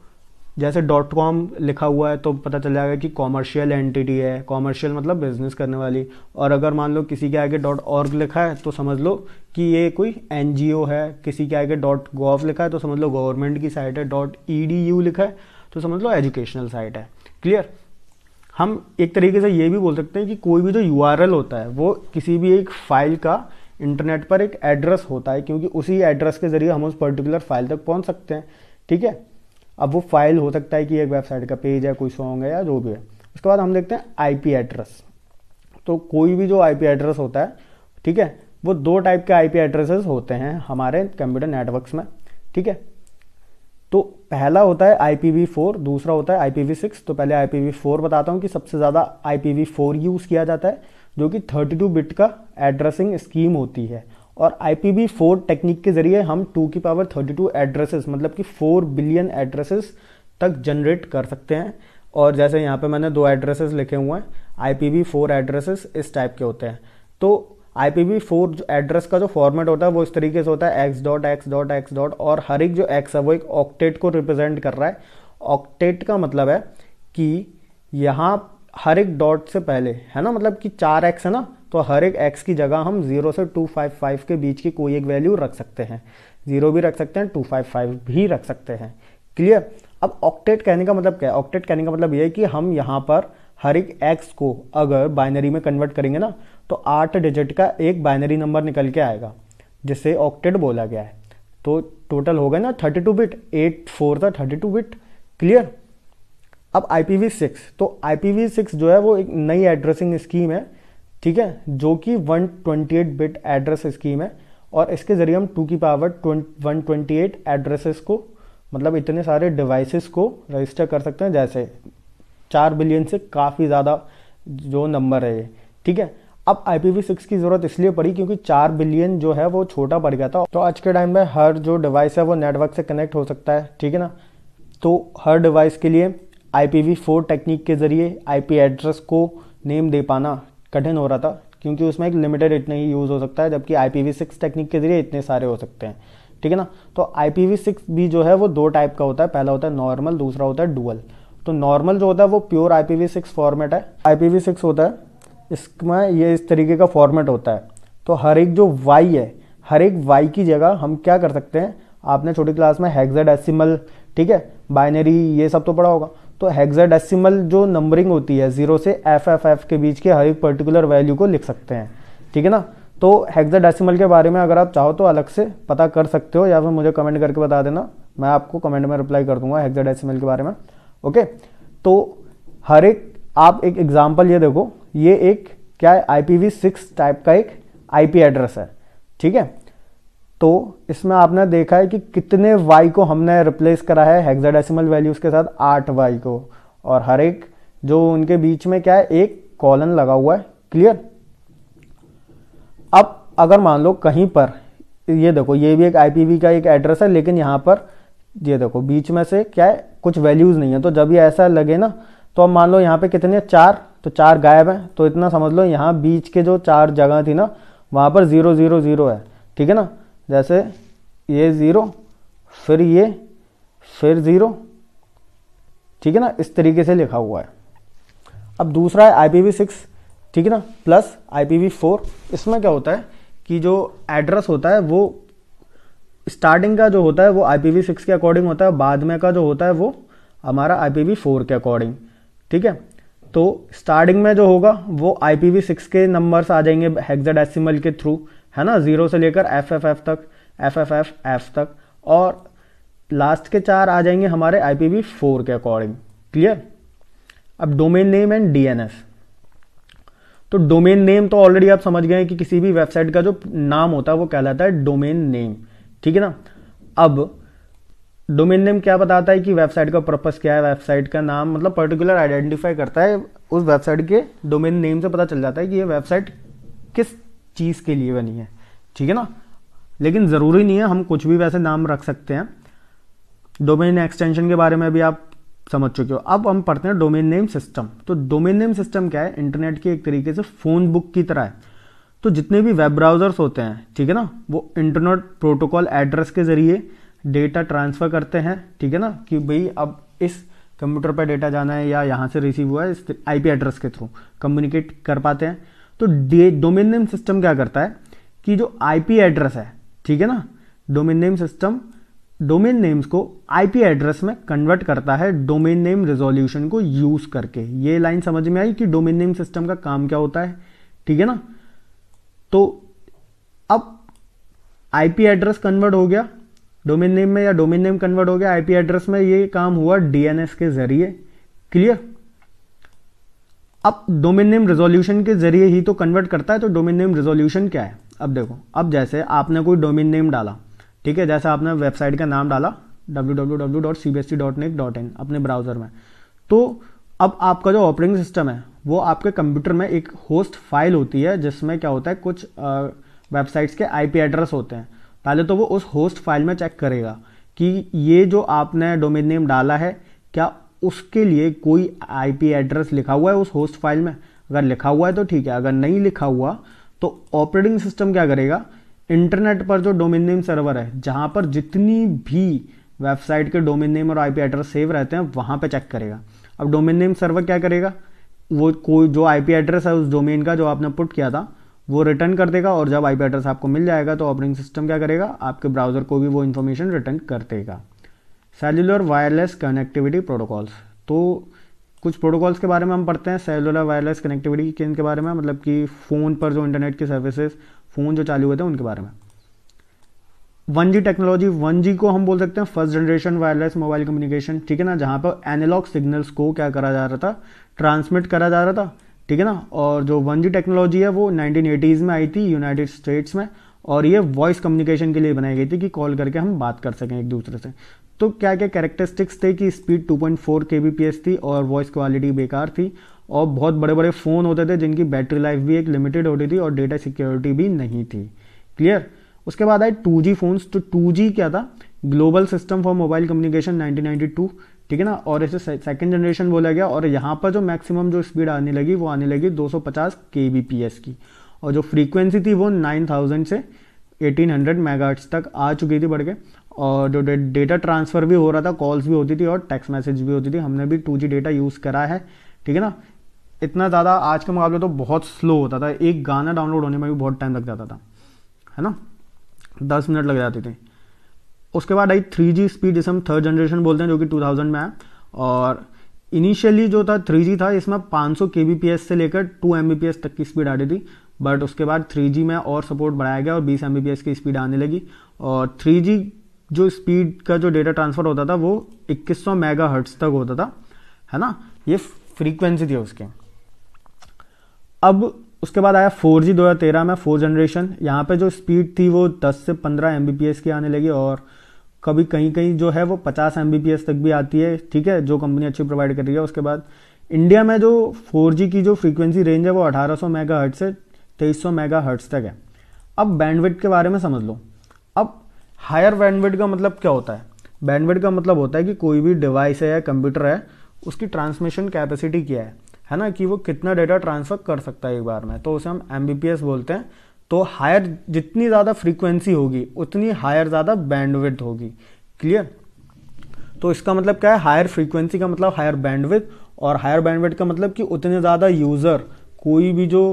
जैसे डॉट कॉम लिखा हुआ है तो पता चल जाएगा कि कॉमर्शियल एंटिटी है। कॉमर्शियल मतलब बिज़नेस करने वाली। और अगर मान लो किसी के आगे डॉट ऑर्ग लिखा है तो समझ लो कि ये कोई एनजीओ है। किसी के आगे डॉट गॉव लिखा है तो समझ लो गवर्नमेंट की साइट है। डॉट ई लिखा है तो समझ लो एजुकेशनल साइट है। क्लियर हम एक तरीके से ये भी बोल सकते हैं कि कोई भी जो यूआरएल होता है, वो किसी भी एक फ़ाइल का इंटरनेट पर एक एड्रेस होता है, क्योंकि उसी एड्रेस के ज़रिए हम उस पर्टिकुलर फ़ाइल तक पहुँच सकते हैं। ठीक है? अब वो फ़ाइल हो सकता है कि एक वेबसाइट का पेज है, कोई सॉन्ग है या जो भी है। उसके बाद हम देखते हैं आईपी एड्रेस तो कोई भी जो आईपी एड्रेस होता है, ठीक है, वो दो टाइप के आईपी एड्रेसेस होते हैं हमारे कंप्यूटर नेटवर्क्स में, ठीक है। तो पहला होता है IPv4 दूसरा होता है IPv6 तो पहले IPv4 बताता हूँ कि सबसे ज़्यादा IPv4 यूज़ किया जाता है, जो कि 32 बिट का एड्रेसिंग स्कीम होती है। और IPv4 टेक्निक के ज़रिए हम टू की पावर 32 एड्रेसेस मतलब कि फोर बिलियन एड्रेसेस तक जनरेट कर सकते हैं। और जैसे यहाँ पे मैंने दो एड्रेसेस लिखे हुए हैं IPv4 एड्रेसेस इस टाइप के होते हैं। तो IPv4 एड्रेस का जो फॉर्मेट होता है, वो इस तरीके से होता है x dot x dot x dot और हर एक जो एक्स है, वो एक ऑक्टेट को रिप्रेजेंट कर रहा है। ऑक्टेट का मतलब है कि यहाँ हर एक डॉट से पहले, है ना? मतलब कि चार एक्स है ना? तो हर एक एक्स की जगह हम ज़ीरो से टू फाइव फाइव के बीच की कोई एक वैल्यू रख सकते हैं। ज़ीरो भी रख सकते हैं टू फाइव फाइव भी रख सकते हैं। क्लियर अब ऑक्टेट कहने का मतलब क्या है? ऑक्टेट कहने का मतलब ये है कि हम यहाँ पर हर एक एक्स को अगर बाइनरी में कन्वर्ट करेंगे ना तो आठ डिजिट का एक बाइनरी नंबर निकल के आएगा, जिसे ऑक्टेट बोला गया है। तो टोटल हो गया ना thirty two bit eight four था थर्टी टू बिट क्लियर अब IPv6 तो IPv6 जो है वो एक नई एड्रेसिंग स्कीम है। ठीक है? जो कि 128 बिट एड्रेस स्कीम है और इसके ज़रिए हम टू की पावर 128 एड्रेसेस को मतलब इतने सारे डिवाइसेस को रजिस्टर कर सकते हैं, जैसे चार बिलियन से काफ़ी ज़्यादा जो नंबर है ठीक है? अब IPv6 की ज़रूरत इसलिए पड़ी क्योंकि चार बिलियन जो है वो छोटा पड़ गया था। तो आज के टाइम में हर जो डिवाइस है वो नेटवर्क से कनेक्ट हो सकता है, ठीक है ना? तो हर डिवाइस के लिए IPv4 टेक्निक के ज़रिए आईपी एड्रेस को नेम दे पाना कठिन हो रहा था, क्योंकि उसमें एक लिमिटेड इतना ही यूज़ हो सकता है, जबकि IPv6 टेक्निक के ज़रिए इतने सारे हो सकते हैं। ठीक है ना? तो IPv6 भी जो है, वो दो टाइप का होता है। पहला होता है नॉर्मल दूसरा होता है डुअल तो नॉर्मल जो होता है, वो प्योर IPv6 फॉर्मेट है। IPv6 होता है, इसमें ये इस तरीके का फॉर्मेट होता है। तो हर एक जो वाई है, हर एक वाई की जगह हम क्या कर सकते हैं? आपने छोटी क्लास में हेक्साडेसिमल ठीक है? बाइनरी ये सब तो पढ़ा होगा। तो हेक्साडेसिमल जो नंबरिंग होती है ज़ीरो से एफ़ एफ़ एफ़ के बीच के हर एक पर्टिकुलर वैल्यू को लिख सकते हैं। ठीक है ना? तो हेक्साडेसिमल के बारे में अगर आप चाहो तो अलग से पता कर सकते हो, या फिर मुझे कमेंट करके बता देना। मैं आपको कमेंट में रिप्लाई कर दूँगा हेक्साडेसिमल के बारे में। ओके तो हर एक, आप एक एग्ज़ाम्पल ये देखो, ये एक क्या है? IPv6 टाइप का एक आईपी एड्रेस है। ठीक है? तो इसमें आपने देखा है कि कितने वाई को हमने रिप्लेस करा है हेक्साडेसिमल वैल्यूज़ के साथ आठ वाई को। और हर एक जो उनके बीच में क्या है, एक कॉलन लगा हुआ है। क्लियर अब अगर मान लो कहीं पर, ये देखो, ये भी एक आईपीवी का एक एड्रेस है, लेकिन यहाँ पर, ये देखो, बीच में से क्या है, कुछ वैल्यूज़ नहीं है। तो जब ये ऐसा लगे ना तो अब मान लो यहाँ पे कितने चार। तो चार गायब है। तो इतना समझ लो, यहाँ बीच के जो चार जगह थी ना, वहाँ पर ज़ीरो ज़ीरो ज़ीरो है। ठीक है ना? जैसे ये ज़ीरो, फिर ये, फिर ज़ीरो, ठीक है ना? इस तरीके से लिखा हुआ है। अब दूसरा है आई सिक्स ठीक है ना? प्लस आई फोर इसमें क्या होता है कि जो एड्रेस होता है वो स्टार्टिंग का जो होता है वो आई सिक्स के अकॉर्डिंग होता है, बाद में का जो होता है वो हमारा आई फोर के अकॉर्डिंग ठीक है? तो स्टार्टिंग में जो होगा वो आई सिक्स के नंबर्स आ जाएँगे हेक्साडेसिमल के थ्रू है ना? ज़ीरो से लेकर एफ़ एफ़ एफ़ तक एफ़ एफ़ एफ़ एफ़ तक। और लास्ट के चार आ जाएँगे हमारे आई फोर के अकॉर्डिंग क्लियर अब डोमेन नेम एंड डीएनएस तो डोमेन नेम तो ऑलरेडी आप समझ गए हैं कि किसी भी वेबसाइट का जो नाम होता है वो कहलाता है डोमेन नेम ठीक है ना? अब डोमेन नेम क्या बताता है कि वेबसाइट का पर्पस क्या है? वेबसाइट का नाम मतलब पर्टिकुलर आइडेंटिफाई करता है, उस वेबसाइट के डोमेन नेम से पता चल जाता है कि ये वेबसाइट किस चीज़ के लिए बनी है। ठीक है ना? लेकिन ज़रूरी नहीं है, हम कुछ भी वैसे नाम रख सकते हैं। डोमेन एक्सटेंशन के बारे में भी आप समझ चुके हो। अब हम पढ़ते हैं डोमेन नेम सिस्टम तो डोमेन नेम सिस्टम क्या है? इंटरनेट की एक तरीके से फ़ोन बुक की तरह है। तो जितने भी वेब ब्राउजर्स होते हैं, ठीक है ना? वो इंटरनेट प्रोटोकॉल एड्रेस के ज़रिए डेटा ट्रांसफ़र करते हैं, ठीक है ना? कि भाई अब इस कंप्यूटर पर डेटा जाना है या यहाँ से रिसीव हुआ है, इस आईपी एड्रेस के थ्रू कम्युनिकेट कर पाते हैं। तो डोमेन नेम सिस्टम क्या करता है? कि जो आईपी एड्रेस है, ठीक है ना? Domain name system domain names को आईपी एड्रेस में कन्वर्ट करता है डोमेन नेम रेजोल्यूशन को यूज़ करके। ये लाइन समझ में आई कि डोमेन नेम सिस्टम का काम क्या होता है? ठीक है ना? तो अब आईपी एड्रेस कन्वर्ट हो गया। डोमेन नेम में या डोमेन नेम कन्वर्ट हो गया आईपी एड्रेस में ये काम हुआ डीएनएस के ज़रिए। क्लियर अब डोमेन नेम रेजोल्यूशन के ज़रिए ही तो कन्वर्ट करता है तो डोमेन नेम रेजोल्यूशन क्या है? अब देखो, अब जैसे आपने कोई डोमेन नेम डाला, ठीक है, जैसे आपने वेबसाइट का नाम डाला www.cbsc.nic.in अपने ब्राउज़र में तो अब आपका जो ऑपरेटिंग सिस्टम है, वो आपके कंप्यूटर में एक होस्ट फ़ाइल होती है, जिसमें क्या होता है, कुछ वेबसाइट्स के आईपी एड्रेस होते हैं। पहले तो वो उस होस्ट फ़ाइल में चेक करेगा कि ये जो आपने डोमेन नेम डाला है, क्या उसके लिए कोई आईपी एड्रेस लिखा हुआ है उस होस्ट फ़ाइल में। अगर लिखा हुआ है तो ठीक है, अगर नहीं लिखा हुआ तो ऑपरेटिंग सिस्टम क्या करेगा? इंटरनेट पर जो डोमेन नेम सर्वर है, जहाँ पर जितनी भी वेबसाइट के डोमेन नेम और आईपी एड्रेस सेव रहते हैं, वहाँ पे चेक करेगा। अब डोमेन नेम सर्वर क्या करेगा? वो कोई जो आईपी एड्रेस है उस डोमेन का जो आपने पुट किया था, वो रिटर्न कर देगा और जब आईपी एड्रेस आपको मिल जाएगा तो ऑपरेटिंग सिस्टम क्या करेगा? आपके ब्राउज़र को भी वो इन्फॉर्मेशन रिटर्न कर देगा। Cellular wireless connectivity protocols. तो कुछ प्रोटोकॉल्स के बारे में हम पढ़ते हैं सेलुलर वायरलेस कनेक्टिविटी के इनके बारे में मतलब कि फ़ोन पर जो इंटरनेट की सर्विसेज़ फ़ोन जो चालू हुए थे उनके बारे में। One G technology one G को हम बोल सकते हैं first generation wireless mobile communication ठीक है ना? जहाँ पर एनालॉग सिग्नल्स को क्या करा जा रहा था? ट्रांसमिट करा जा रहा था, ठीक है ना? और जो वन जी टेक्नोलॉजी है वो नाइनटीन एटीज़ में आई थी यूनाइटेड स्टेट्स में और ये वॉइस कम्युनिकेशन के लिए बनाई गई थी कि कॉल करके हम बात कर सकें एक दूसरे से। तो क्या क्या कैरेक्टरिस्टिक्स थे कि स्पीड 2.4 kbps थी और वॉइस क्वालिटी बेकार थी और बहुत बड़े बड़े फ़ोन होते थे जिनकी बैटरी लाइफ भी एक लिमिटेड होती थी और डेटा सिक्योरिटी भी नहीं थी। क्लियर उसके बाद आए टू जी फोन्स तो टू जी क्या था? Global system for mobile communication 1992 ठीक है ना? और इसे सेकेंड जनरेशन बोला गया और यहाँ पर जो मैक्सिमम जो स्पीड आने लगी वो आने लगी 250 kbps की। और जो फ्रीक्वेंसी थी वो 9000 से 1800 मेगाहर्ट्ज तक आ चुकी थी बढ़ के और जो डेटा ट्रांसफ़र भी हो रहा था कॉल्स भी होती थी और टेक्स्ट मैसेज भी होती थी। हमने भी टू डेटा यूज़ करा है, ठीक है ना? इतना ज़्यादा आज के मुकाबले तो बहुत स्लो होता था। एक गाना डाउनलोड होने में भी बहुत टाइम लग जाता था, है ना? दस मिनट लग जाते थे। उसके बाद आई थ्री जी स्पीड जिसे हम थर्ड जनरेशन बोलते हैं, जो कि टू थाउज़ेंड में है। और इनिशियली जो था थ्री जी था, इसमें पाँच सौ के से लेकर two M B P S तक की स्पीड आ रही थी। बट उसके बाद थ्री में और सपोर्ट बढ़ाया गया और बीस एम की स्पीड आने लगी। और थ्री जी स्पीड का जो डेटा ट्रांसफ़र होता था, वो 2100 मेगा तक होता था, है ना? ये फ्रीक्वेंसी थी उसके। अब उसके बाद आया फोर जी दो हज़ार तेरह में फोर जनरेशन यहाँ पे जो स्पीड थी, वो दस से पंद्रह एम की आने लगी और कभी कहीं कहीं जो है, वो पचास एम तक भी आती है, ठीक है? जो कंपनी अच्छी प्रोवाइड कर रही है। उसके बाद इंडिया में जो फोर की जो फ्रीक्वेंसी रेंज है, वो अठारह सौ मेगा हर्ट से तेईस सौ मेगा हर्ट्स तक है। अब बैंडविड के बारे में समझ लो। अब हायर बैंडविड का मतलब क्या होता है? बैंडविड का मतलब होता है कि कोई भी डिवाइस है या कंप्यूटर है, उसकी ट्रांसमिशन कैपेसिटी क्या है? है ना? कि वो कितना डेटा ट्रांसफ़र कर सकता है एक बार में। तो उसे हम एमबीपीएस बोलते हैं। तो हायर जितनी ज़्यादा फ्रीक्वेंसी होगी, उतनी हायर ज़्यादा बैंडविथ होगी। क्लियर तो इसका मतलब क्या है? हायर फ्रीक्वेंसी का मतलब हायर बैंडविथ और हायर बैंडविड्थ का मतलब कि उतने ज़्यादा यूज़र कोई भी जो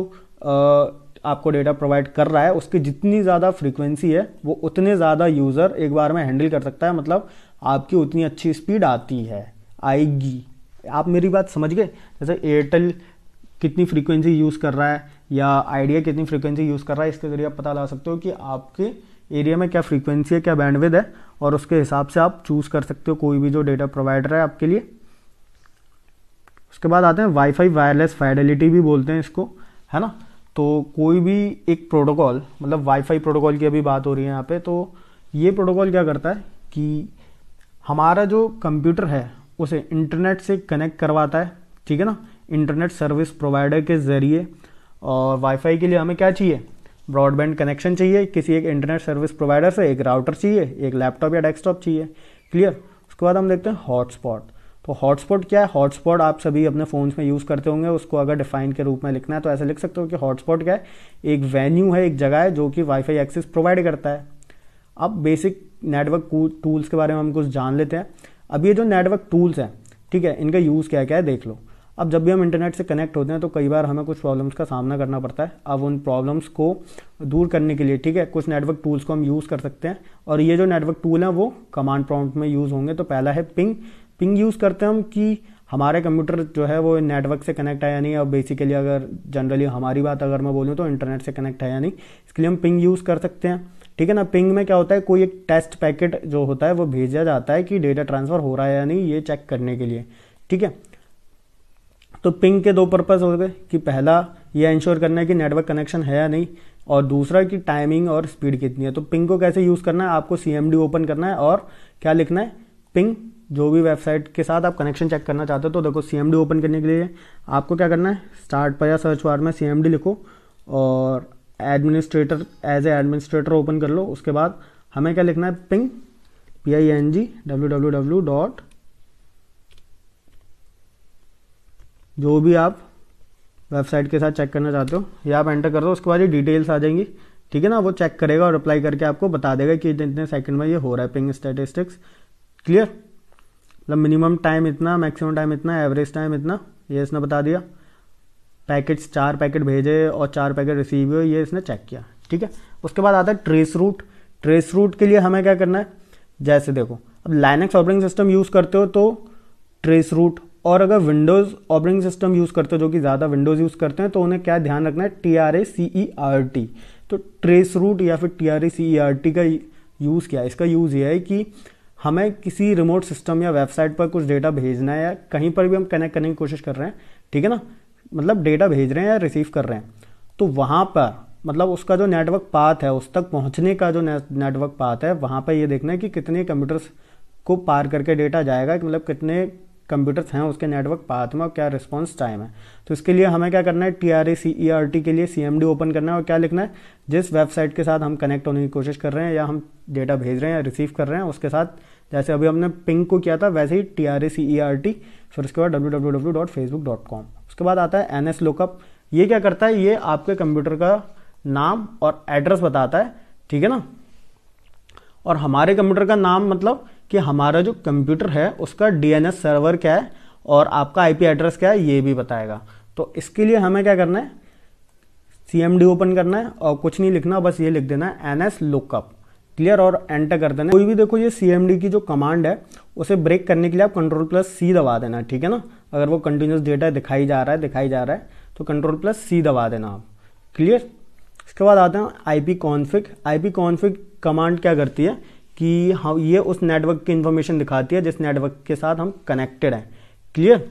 आपको डेटा प्रोवाइड कर रहा है, उसकी जितनी ज़्यादा फ्रीक्वेंसी है, वो उतने ज़्यादा यूज़र एक बार में हैंडल कर सकता है। मतलब आपकी उतनी अच्छी स्पीड आती है, आएगी। आप मेरी बात समझ गए? जैसे एयरटेल कितनी फ्रीक्वेंसी यूज़ कर रहा है, या आइडिया कितनी फ्रीक्वेंसी यूज़ कर रहा है, इसके ज़रिए आप पता लगा सकते हो कि आपके एरिया में क्या फ्रीक्वेंसी है, क्या बैंडविड है, और उसके हिसाब से आप चूज़ कर सकते हो कोई भी जो डेटा प्रोवाइडर है आपके लिए। उसके बाद आते हैं वाईफाई वायरलेस फाइडेलिटी भी बोलते हैं इसको, है ना? तो कोई भी एक प्रोटोकॉल मतलब वाईफाई प्रोटोकॉल की अभी बात हो रही है यहाँ पे तो ये प्रोटोकॉल क्या करता है कि हमारा जो कंप्यूटर है, उसे इंटरनेट से कनेक्ट करवाता है, ठीक है ना? इंटरनेट सर्विस प्रोवाइडर के ज़रिए। और वाईफाई के लिए हमें क्या चाहिए? ब्रॉडबैंड कनेक्शन चाहिए, किसी एक इंटरनेट सर्विस प्रोवाइडर से, एक राउटर चाहिए, एक लैपटॉप या डेस्कटॉप चाहिए, क्लियर? उसके बाद हम देखते हैं हॉटस्पॉट। तो हॉटस्पॉट क्या है? हॉटस्पॉट आप सभी अपने फ़ोन्स में यूज़ करते होंगे, उसको अगर डिफाइन के रूप में लिखना है तो ऐसे लिख सकते हो कि हॉटस्पॉट क्या है? एक वेन्यू है, एक जगह है जो कि वाईफाई एक्सेस प्रोवाइड करता है। अब बेसिक नेटवर्क टूल्स के बारे में हम कुछ जान लेते हैं। अब ये जो नेटवर्क टूल्स हैं, ठीक है, इनका यूज़ क्या क्या है, देख लो। अब जब भी हम इंटरनेट से कनेक्ट होते हैं तो कई बार हमें कुछ प्रॉब्लम्स का सामना करना पड़ता है। अब उन प्रॉब्लम्स को दूर करने के लिए, ठीक है, कुछ नेटवर्क टूल्स को हम यूज़ कर सकते हैं। और ये जो नेटवर्क टूल हैं, वो कमांड प्रॉम्प्ट में यूज़ होंगे। तो पहला है पिंग पिंग यूज़ करते हैं हम कि हमारे कंप्यूटर जो है वो नेटवर्क से कनेक्ट है या नहीं। और बेसिकली अगर जनरली हमारी बात अगर मैं बोलूँ तो इंटरनेट से कनेक्ट है या नहीं। इसके लिए हम पिंग यूज़ कर सकते हैं। ठीक है ना? पिंग में क्या होता है? कोई एक टेस्ट पैकेट जो होता है वो भेजा जाता है कि डेटा ट्रांसफ़र हो रहा है या नहीं ये चेक करने के लिए। ठीक है? तो पिंग के दो पर्पज़ हो गए कि पहला, ये इंश्योर करना है कि नेटवर्क कनेक्शन है या नहीं, और दूसरा कि टाइमिंग और स्पीड कितनी है। तो पिंग को कैसे यूज़ करना है? आपको सीएमडी ओपन करना है और क्या लिखना है? पिंग जो भी वेबसाइट के साथ आप कनेक्शन चेक करना चाहते हो तो देखो सीएमडी ओपन करने के लिए आपको क्या करना है? स्टार्ट पर या सर्च बार में सीएमडी लिखो और administrator as a administrator open कर लो। उसके बाद हमें क्या लिखना है? Ping P I N G W W W dot जो भी आप वेबसाइट के साथ चेक करना चाहते हो, या आप एंटर कर दो, उसके बाद ये डिटेल्स आ जाएँगी। ठीक है ना? वो चेक करेगा और अप्लाई करके आपको बता देगा कि इतने सेकंड में ये हो रहा है पिंग स्टेटिस्टिक्स क्लियर मतलब मिनिमम टाइम इतना मैक्सिमम टाइम इतना एवरेज टाइम इतना, ये इसने बता दिया। पैकेट्स चार पैकेट भेजे और चार पैकेट रिसीव हुए, ये इसने चेक किया, ठीक है? उसके बाद आता है ट्रेस रूट ट्रेस रूट के लिए हमें क्या करना है? जैसे देखो, अब लाइनक्स ऑपरेटिंग सिस्टम यूज़ करते हो तो ट्रेस रूट और अगर विंडोज़ ऑपरेटिंग सिस्टम यूज़ करते हो, जो कि ज़्यादा विंडोज़ यूज़ करते हैं तो उन्हें क्या ध्यान रखना है? T R A C E R T तो ट्रेस रूट या फिर T R A C E R T का यूज़ क्या है? इसका यूज़ ये है कि हमें किसी रिमोट सिस्टम या वेबसाइट पर कुछ डेटा भेजना है या कहीं पर भी हम कनेक्ट करने की कोशिश कर रहे हैं, ठीक है ना? मतलब डेटा भेज रहे हैं या रिसीव कर रहे हैं। तो वहाँ पर मतलब उसका जो नेटवर्क पाथ है, उस तक पहुँचने का जो नेटवर्क पाथ है, वहाँ पर ये देखना है कि कितने कंप्यूटर्स को पार करके डेटा जाएगा, कि मतलब कितने कंप्यूटर्स हैं उसके नेटवर्क पाथ में और क्या रिस्पॉन्स टाइम है। तो इसके लिए हमें क्या करना है? T R A C E R T के लिए सी एम डी ओपन करना है और क्या लिखना है? जिस वेबसाइट के साथ हम कनेक्ट होने की कोशिश कर रहे हैं या हम डेटा भेज रहे हैं या रिसीव कर रहे हैं, उसके साथ जैसे अभी हमने पिंक को किया था, वैसे ही T R A C E R T फिर उसके बाद W W W dot Facebook dot com उसके बाद आता है एन एस लुकअप ये क्या करता है? ये आपके कंप्यूटर का नाम और एड्रेस बताता है, ठीक है ना? और हमारे कंप्यूटर का नाम मतलब कि हमारा जो कंप्यूटर है, उसका डीएनएस सर्वर क्या है और आपका आईपी एड्रेस क्या है, ये भी बताएगा। तो इसके लिए हमें क्या करना है? सीएमडी ओपन करना है और कुछ नहीं लिखना, बस ये लिख देना है एन एस लुकअप क्लियर और एंटर कर देना। कोई भी देखो ये सी की जो कमांड है, उसे ब्रेक करने के लिए आप कंट्रोल प्लस सी दबा देना, ठीक है ना? अगर वो कंटिन्यूस डेटा दिखाई जा रहा है, दिखाई जा रहा है तो कंट्रोल प्लस सी दबा देना आप। क्लियर इसके बाद आते हैं IP config IP config command क्या करती है? कि हम ये उस नेटवर्क की इंफॉर्मेशन दिखाती है, जिस नेटवर्क के साथ हम कनेक्टेड हैं। क्लियर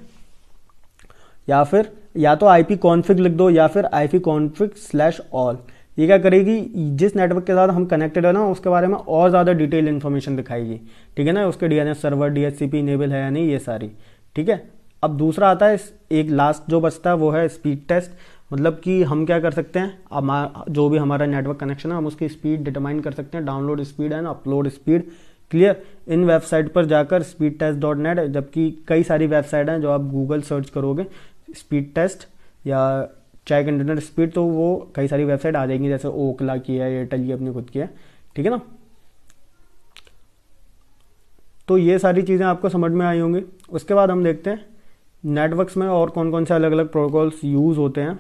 या फिर, या तो आईपी कॉन्फिक लिख दो, या फिर आईपी कॉन्फिक स्लैश ऑल ये क्या करेगी? जिस नेटवर्क के साथ हम कनेक्टेड है ना, उसके बारे में और ज़्यादा डिटेल इन्फॉर्मेशन दिखाएगी। ठीक है ना? उसके डीएनएस सर्वर डीएचसीपी इनेबल है या नहीं, ये सारी। ठीक है? अब दूसरा आता है, एक लास्ट जो बचता है, वो है स्पीड टेस्ट मतलब कि हम क्या कर सकते हैं? जो भी हमारा नेटवर्क कनेक्शन है, हम उसकी स्पीड डिटरमाइन कर सकते हैं। Download speed and upload speed clear in website पर जाकर स्पीड टेस्ट डॉट नेट जबकि कई सारी वेबसाइट हैं जो आप गूगल सर्च करोगे स्पीड टेस्ट या चेक इंटरनेट स्पीड तो वो कई सारी वेबसाइट आ जाएँगी, जैसे ओकला की है एयरटेल की अपनी खुद की है, ठीक है ना? तो ये सारी चीज़ें आपको समझ में आई होंगी। उसके बाद हम देखते हैं नेटवर्क्स में और कौन कौन से अलग अलग प्रोटोकॉल्स यूज़ होते हैं।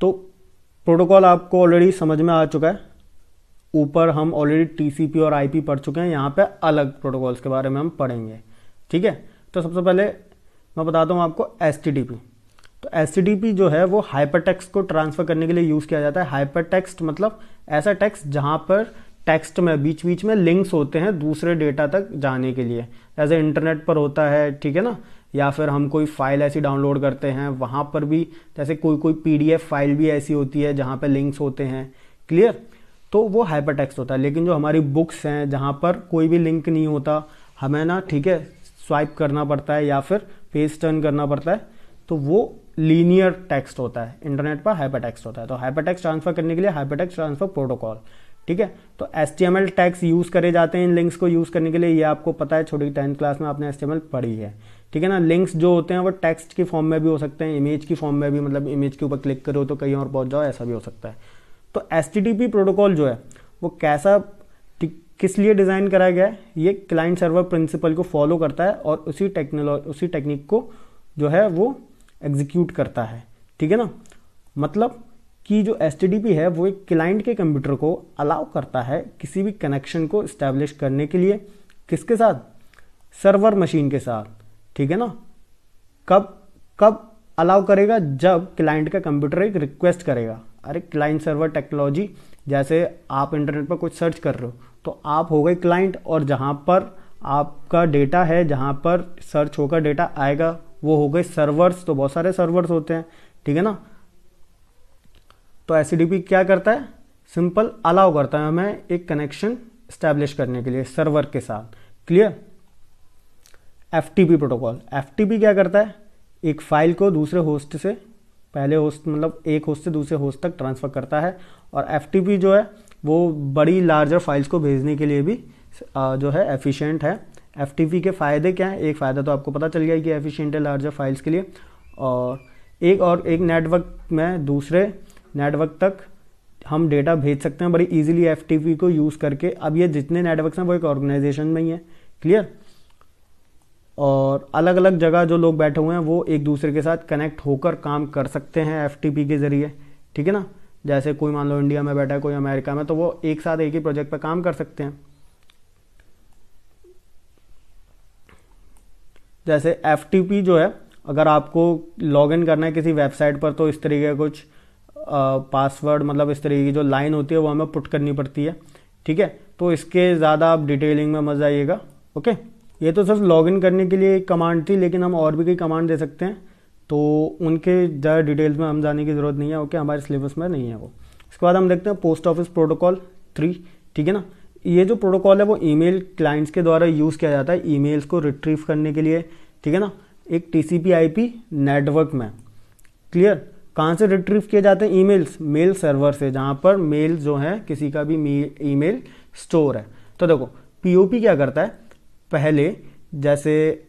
तो प्रोटोकॉल आपको ऑलरेडी समझ में आ चुका है। ऊपर हम ऑलरेडी टीसीपी और आईपी पढ़ चुके हैं, यहाँ पे अलग प्रोटोकॉल्स के बारे में हम पढ़ेंगे, ठीक है? तो सबसे पहले मैं बताता हूँ आपको एस तो एस जो है वो हाइपर टेक्स्ट को ट्रांसफ़र करने के लिए यूज़ किया जाता है। हाइपर टेक्स्ट मतलब ऐसा टेक्स्ट जहाँ पर टेक्स्ट में बीच बीच में लिंक्स होते हैं दूसरे डेटा तक जाने के लिए। जैसे इंटरनेट पर होता है, ठीक है ना? या फिर हम कोई फ़ाइल ऐसी डाउनलोड करते हैं, वहाँ पर भी जैसे कोई कोई पीडीएफ फ़ाइल भी ऐसी होती है जहाँ पर लिंक्स होते हैं क्लियर तो वो हाइपर टेक्स्ट होता है। लेकिन जो हमारी बुक्स हैं, जहाँ पर कोई भी लिंक नहीं होता, हमें ना, ठीक है स्वाइप करना पड़ता है या फिर पेज टर्न करना पड़ता है तो वो लीनियर टेक्स्ट होता है। इंटरनेट पर हाइपर टेक्स्ट होता है। तो हाइपर टेक्स्ट ट्रांसफ़र करने के लिए हाइपर टेक्स्ट ट्रांसफ़र प्रोटोकॉल ठीक है? तो S T M L tags use करे जाते हैं इन लिंक्स को यूज़ करने के लिए। ये आपको पता है, छोटी टेंथ क्लास में आपने एस टी एम एल पढ़ी है, ठीक है ना? लिंक्स जो होते हैं, वो टेक्स्ट की फॉर्म में भी हो सकते हैं इमेज की फॉर्म में भी मतलब इमेज के ऊपर क्लिक करो तो कहीं और पहुँच जाओ, ऐसा भी हो सकता है। तो S T T P protocol जो है, वो कैसा किस लिए डिज़ाइन कराया गया है? ये क्लाइंट सर्वर प्रिंसिपल को फॉलो करता है और उसी टेक्नोलॉजी उसी टेक्निक को जो है वो एग्जीक्यूट करता है। ठीक है ना? मतलब कि जो एसटीडीपी है, वो एक क्लाइंट के कंप्यूटर को अलाउ करता है किसी भी कनेक्शन को इस्टेब्लिश करने के लिए। किसके साथ? सर्वर मशीन के साथ। ठीक है ना? कब कब अलाउ करेगा? जब क्लाइंट का कंप्यूटर एक रिक्वेस्ट करेगा। अरे क्लाइंट सर्वर टेक्नोलॉजी जैसे आप इंटरनेट पर कुछ सर्च कर रहे हो तो आप हो गए क्लाइंट और जहाँ पर आपका डेटा है, जहाँ पर सर्च होकर डेटा आएगा। वो हो गए सर्वर्स तो बहुत सारे सर्वर्स होते हैं, ठीक है ना? तो एस क्या करता है? सिंपल अलाउ करता है हमें एक कनेक्शन स्टैब्लिश करने के लिए सर्वर के साथ क्लियर एफटीपी प्रोटोकॉल एफ़ क्या करता है? एक फ़ाइल को दूसरे होस्ट से, पहले होस्ट मतलब एक होस्ट से दूसरे होस्ट तक ट्रांसफ़र करता है, और एफ़ जो है, वो बड़ी लार्जर फाइल्स को भेजने के लिए भी जो है एफिशिएंट है। FTP के फ़ायदे क्या हैं? एक फ़ायदा तो आपको पता चल गया कि एफिशिएंट है लार्जर फाइल्स के लिए। और एक और एक नेटवर्क में दूसरे नेटवर्क तक हम डेटा भेज सकते हैं, बड़ी इजीली एफ़ को यूज़ करके। अब ये जितने नेटवर्क हैं, वो एक ऑर्गेनाइजेशन में ही है। क्लियर और अलग अलग जगह जो लोग बैठे हुए हैं, वो एक दूसरे के साथ कनेक्ट होकर काम कर सकते हैं FTP के ज़रिए। ठीक है ना? जैसे कोई मान लो इंडिया में बैठा है, कोई अमेरिका में तो वो एक साथ एक ही प्रोजेक्ट पर काम कर सकते हैं। जैसे एफटीपी जो है, अगर आपको लॉग इन करना है किसी वेबसाइट पर तो इस तरीके का कुछ पासवर्ड मतलब इस तरीके की जो लाइन होती है, वो हमें पुट करनी पड़ती है। ठीक है? तो इसके ज़्यादा आप डिटेलिंग में मज़ा आइएगा। ओके ये तो सिर्फ़ लॉगिन करने के लिए एक कमांड थी, लेकिन हम और भी कई कमांड दे सकते हैं। तो उनके ज़्यादा डिटेल्स में हम जाने की ज़रूरत नहीं है। ओके हमारे सिलेबस में नहीं है वो। इसके बाद हम देखते हैं पोस्ट ऑफ़िस प्रोटोकॉल थ्री ठीक है ना? ये जो प्रोटोकॉल है वो ईमेल क्लाइंट्स के द्वारा यूज़ किया जाता है, ईमेल्स को रिट्रीव करने के लिए, ठीक है ना? एक टीसीपी आईपी नेटवर्क में। क्लियर? कहाँ से रिट्रीव किए जाते हैं? ईमेल्स, मेल सर्वर से, जहाँ पर मेल जो है, किसी का भी ईमेल स्टोर है। तो देखो, पीओपी क्या करता है? पहले जैसे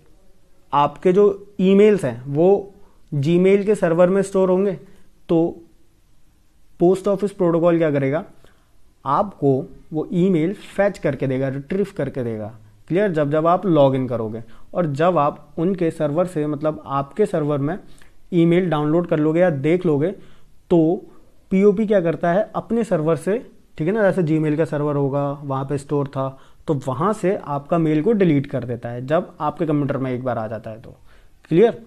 आपके जो ईमेल्स हैं, वो जीमेल के सर्वर में स्टोर होंगे तो पोस्ट ऑफ़िस प्रोटोकॉल क्या करेगा? आपको वो ईमेल फैच करके देगा, रिट्रीव करके देगा। क्लियर? जब जब आप लॉग इन करोगे। और जब आप उनके सर्वर से मतलब आपके सर्वर में ईमेल डाउनलोड कर लोगे या देख लोगे तो पीओपी क्या करता है? अपने सर्वर से, ठीक है ना, जैसे जीमेल का सर्वर होगा, वहाँ पे स्टोर था तो वहाँ से आपका मेल को डिलीट कर देता है, जब आपके कंप्यूटर में एक बार आ जाता है तो। क्लियर?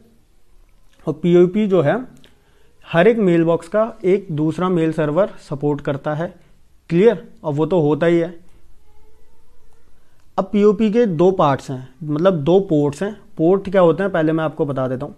और पीओपी जो है, हर एक मेल बॉक्स का एक दूसरा मेल सर्वर सपोर्ट करता है। क्लियर और वो तो होता ही है। अब पीओपी के दो पार्ट्स हैं मतलब दो पोर्ट्स हैं। पोर्ट क्या होते हैं? पहले मैं आपको बता देता हूँ।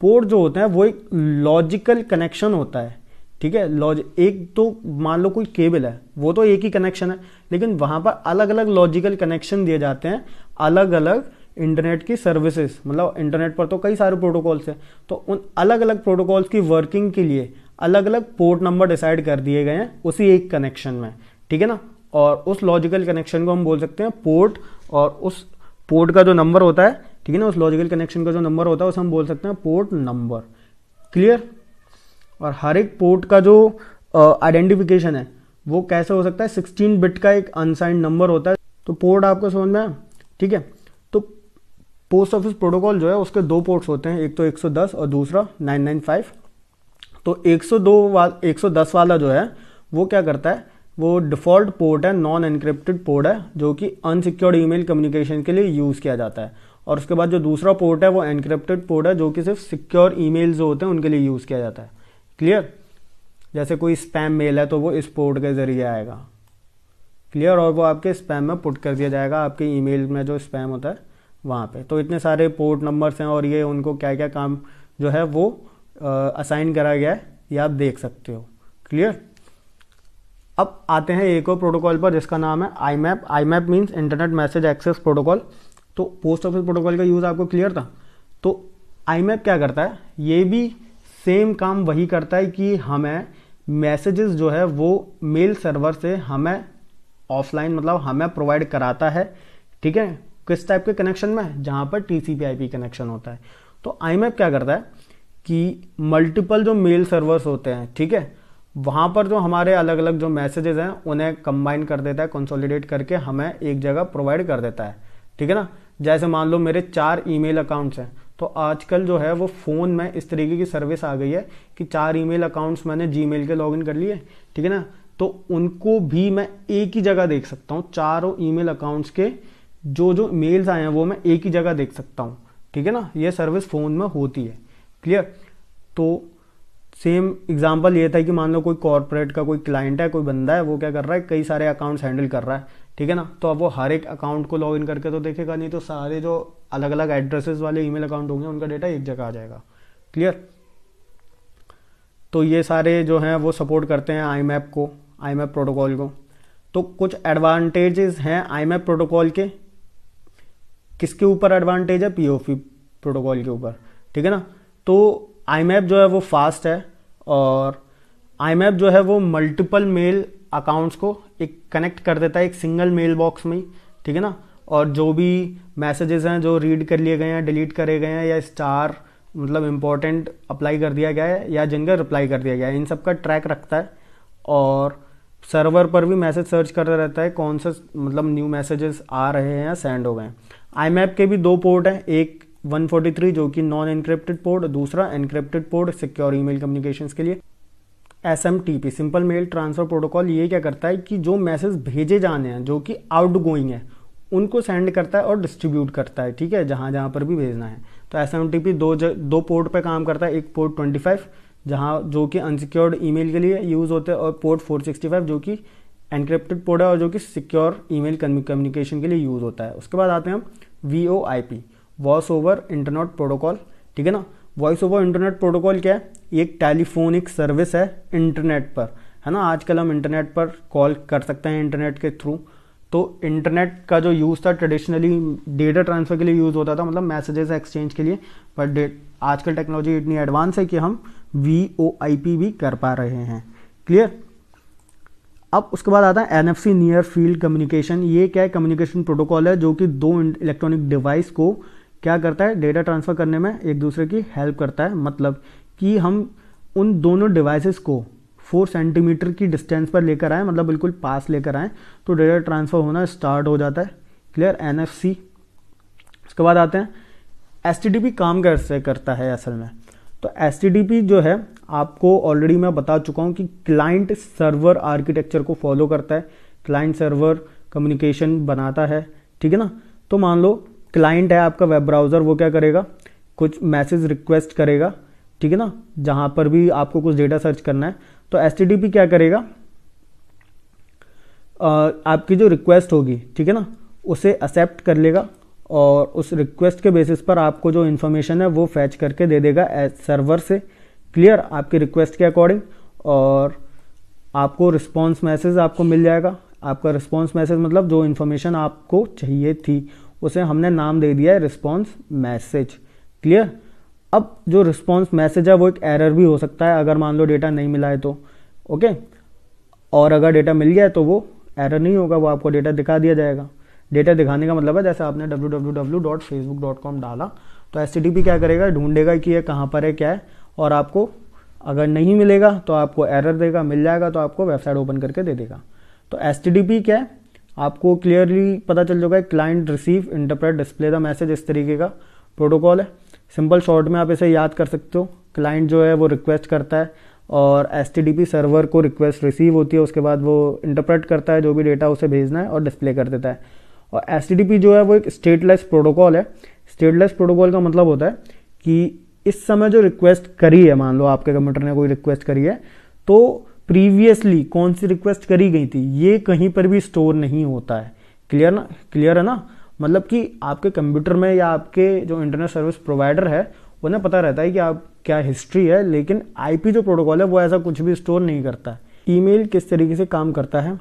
पोर्ट जो होते हैं, वो एक लॉजिकल कनेक्शन होता है, ठीक है? लॉज एक तो मान लो कोई केबल है, वो तो एक ही कनेक्शन है, लेकिन वहाँ पर अलग अलग लॉजिकल कनेक्शन दिए जाते हैं अलग अलग इंटरनेट की सर्विसेज़ मतलब इंटरनेट पर तो कई सारे प्रोटोकॉल्स हैं। तो उन अलग अलग प्रोटोकॉल्स की वर्किंग के लिए अलग अलग पोर्ट नंबर डिसाइड कर दिए गए हैं उसी एक कनेक्शन में, ठीक है ना? और उस लॉजिकल कनेक्शन को हम बोल सकते हैं पोर्ट और उस पोर्ट का जो नंबर होता है, ठीक है ना? उस लॉजिकल कनेक्शन का जो नंबर होता है उसे हम बोल सकते हैं पोर्ट नंबर क्लियर और हर एक पोर्ट का जो आइडेंटिफिकेशन है, वो कैसे हो सकता है? 16 बिट का एक अनसाइंड नंबर होता है तो पोर्ट आपको समझ में ठीक है? तो पोस्ट ऑफ़िस प्रोटोकॉल जो है, उसके दो पोर्ट्स होते हैं, एक तो 110 और दूसरा 995 तो 102 वाल 110 वाला जो है, वो क्या करता है? वो डिफ़ॉल्ट पोर्ट है नॉन एनक्रिप्टेड पोर्ट है, जो कि अनसिक्योर्ड ईमेल कम्युनिकेशन के लिए यूज़ किया जाता है। और उसके बाद जो दूसरा पोर्ट है, वो एनक्रिप्टेड पोर्ट है, जो कि सिर्फ़ सिक्योर ईमेल जो होते हैं, उनके लिए यूज़ किया जाता है। क्लियर जैसे कोई स्पैम मेल है तो वो इस पोर्ट के ज़रिए आएगा। क्लियर और वो आपके स्पैम में पुट कर दिया जाएगा, आपके ईमेल में जो स्पैम होता है, वहाँ पे। तो इतने सारे पोर्ट नंबर्स हैं, और ये उनको क्या क्या काम जो है, वो असाइन करा गया है, ये आप देख सकते हो। क्लियर अब आते हैं एक और प्रोटोकॉल पर, जिसका नाम है I map I map means internet message access protocol तो पोस्ट ऑफ़िस प्रोटोकॉल का यूज़ आपको क्लियर था? तो आई मैप क्या करता है? ये भी सेम काम वही करता है कि हमें मैसेजेस जो है, वो मेल सर्वर से हमें ऑफलाइन मतलब हमें प्रोवाइड कराता है। ठीक है? किस टाइप के कनेक्शन में? जहाँ पर टीसीपी आईपी कनेक्शन होता है। तो आई मैप क्या करता है? कि मल्टीपल जो मेल सर्वर्स होते हैं, ठीक है? वहाँ पर जो हमारे अलग अलग जो मैसेजेस हैं, उन्हें कंबाइन कर देता है कंसोलिडेट करके हमें एक जगह प्रोवाइड कर देता है, ठीक है ना? जैसे मान लो मेरे चार ईमेल अकाउंट्स हैं तो आजकल जो है वो फ़ोन में इस तरीके की सर्विस आ गई है कि चार ईमेल अकाउंट्स मैंने जी के लॉगिन कर लिए, ठीक है ना? तो उनको भी मैं एक ही जगह देख सकता हूँ, चारों ईमेल अकाउंट्स के जो जो मेल्स आए हैं, वो मैं एक ही जगह देख सकता हूँ, ठीक है ना? ये सर्विस फ़ोन में होती है। क्लियर तो सेम एग्ज़ाम्पल ये था कि मान लो कोई कॉर्पोरेट का कोई क्लाइंट है, कोई बंदा है, वो क्या कर रहा है, कई सारे अकाउंट्स हैंडल कर रहा है, ठीक है ना? तो अब वो हर एक अकाउंट को लॉग इन करके तो देखेगा, नहीं तो सारे जो अलग अलग एड्रेसेस वाले ईमेल अकाउंट होंगे, उनका डेटा एक जगह आ जाएगा। क्लियर तो ये सारे जो हैं, वो सपोर्ट करते हैं आई मैप को आई मैप प्रोटोकॉल को। तो कुछ एडवांटेजेस हैं आई मैप प्रोटोकॉल के? किसके ऊपर एडवांटेज है? पीओपी प्रोटोकॉल के ऊपर, ठीक है ना? तो आई जो है वो फास्ट है और आई जो है वो मल्टीपल मेल अकाउंट्स को एक कनेक्ट कर देता है एक सिंगल मेल बॉक्स में ठीक है ना? और जो भी मैसेजेस हैं, जो रीड कर लिए गए हैं डिलीट करे गए हैं, या स्टार मतलब इम्पोर्टेंट अप्लाई कर दिया गया है, या जिनका रिप्लाई कर दिया गया है, इन सब का ट्रैक रखता है और सर्वर पर भी मैसेज सर्च करता रहता है कौन सा मतलब न्यू मैसेजेस आ रहे हैं या सेंड हो गए हैं। आई के भी दो पोर्ट हैं, एक 143 जो कि नॉन एनक्रिप्टेड पोर्ट दूसरा encrypted port secure email communications के लिए S M T P simple mail transfer protocol ये क्या करता है कि जो मैसेज भेजे जाने हैं जो कि आउट गोइंग है उनको सेंड करता है और डिस्ट्रीब्यूट करता है ठीक है? जहाँ जहाँ पर भी भेजना है। तो एस एम टी पी दो ज, दो पोर्ट पे काम करता है एक पोर्ट ट्वेंटी फाइव जहाँ जो कि अनसिक्योर्ड ईमेल के लिए यूज़ होते हैं और पोर्ट फोर सिक्सटी फाइव जो कि एनक्रिप्टेड पोर्ट है और जो कि सिक्योर ईमेल कम्युनिकेशन के लिए यूज़ होता है। उसके बाद आते हैं हम V O I P voice over internet protocol ठीक है ना? वॉइस ओवर इंटरनेट प्रोटोकॉल क्या है? एक टेलीफोनिक सर्विस है इंटरनेट पर, है ना? आजकल हम इंटरनेट पर कॉल कर सकते हैं इंटरनेट के थ्रू तो इंटरनेट का जो यूज़ था ट्रेडिशनली डेटा ट्रांसफ़र के लिए यूज़ होता था मतलब मैसेजेस एक्सचेंज के लिए बट आजकल टेक्नोलॉजी इतनी एडवांस है कि हम वी ओ आई पी भी कर पा रहे हैं। क्लियर अब उसके बाद आता है N F C near field communication ये क्या है? कम्युनिकेशन प्रोटोकॉल है, जो कि दो इलेक्ट्रॉनिक डिवाइस को क्या करता है? डेटा ट्रांसफ़र करने में एक दूसरे की हेल्प करता है। मतलब कि हम उन दोनों डिवाइसेस को फोर सेंटीमीटर की डिस्टेंस पर लेकर आए मतलब बिल्कुल पास लेकर आए तो डेटा ट्रांसफ़र होना स्टार्ट हो जाता है। क्लियर एन एफ़ सी उसके बाद आते हैं। एस टी डी पी काम कैसे करता है असल में? तो एस टी डी पी जो है, आपको ऑलरेडी मैं बता चुका हूँ कि क्लाइंट सर्वर आर्किटेक्चर को फॉलो करता है। क्लाइंट सर्वर कम्युनिकेशन बनाता है। ठीक है ना? तो मान लो क्लाइंट है आपका वेब ब्राउज़र वो क्या करेगा? कुछ मैसेज रिक्वेस्ट करेगा, ठीक है ना? जहाँ पर भी आपको कुछ डेटा सर्च करना है। तो एस क्या करेगा? आपकी जो रिक्वेस्ट होगी, ठीक है ना? उसे एक्सेप्ट कर लेगा और उस रिक्वेस्ट के बेसिस पर आपको जो इन्फॉर्मेशन है वो फैच करके दे देगा सर्वर से। क्लियर आपकी रिक्वेस्ट के अकॉर्डिंग और आपको रिस्पॉन्स मैसेज आपको मिल जाएगा। आपका रिस्पॉन्स मैसेज मतलब जो इन्फॉर्मेशन आपको चाहिए थी। उसे हमने नाम दे दिया है रिस्पॉन्स मैसेज क्लियर अब जो रिस्पॉन्स मैसेज है, वो एक एरर भी हो सकता है, अगर मान लो डेटा नहीं मिला है तो. ओके और अगर डेटा मिल गया है तो वो एरर नहीं होगा, वो आपको डेटा दिखा दिया जाएगा. डेटा दिखाने का मतलब है, जैसे आपने www.facebook.com डाला तो एसटीडीपी क्या करेगा? ढूंढेगा कि ये कहाँ पर है, क्या है, और आपको अगर नहीं मिलेगा तो आपको एरर देगा, मिल जाएगा तो आपको वेबसाइट ओपन करके दे देगा. तो एसटीडीपी क्या है? आपको क्लियरली पता चल है client receive interpret display the message इस तरीके का प्रोटोकॉल है। सिंपल शॉर्ट में आप इसे याद कर सकते हो। क्लाइंट जो है वो रिक्वेस्ट करता है और एसटीडीपी सर्वर को रिक्वेस्ट रिसीव होती है, उसके बाद वो इंटरप्रेट करता है जो भी डेटा उसे भेजना है और डिस्प्ले कर देता है। और एसटीडीपी जो है वो एक स्टेटलेस प्रोटोकॉल है। स्टेटलेस प्रोटोकॉल का मतलब होता है कि इस समय जो रिक्वेस्ट करी है, मान लो आपके कंप्यूटर ने कोई रिक्वेस्ट करी है तो प्रीवियसली कौन सी रिक्वेस्ट करी गई थी? ये कहीं पर भी स्टोर नहीं होता है। क्लियर ना? क्लियर है ना? मतलब कि आपके कंप्यूटर में या आपके जो इंटरनेट सर्विस प्रोवाइडर है, उन्हें पता रहता है कि आप क्या हिस्ट्री है, लेकिन आईपी जो प्रोटोकॉल है, वो ऐसा कुछ भी स्टोर नहीं करता है। ईमेल किस तरीके से काम करता है?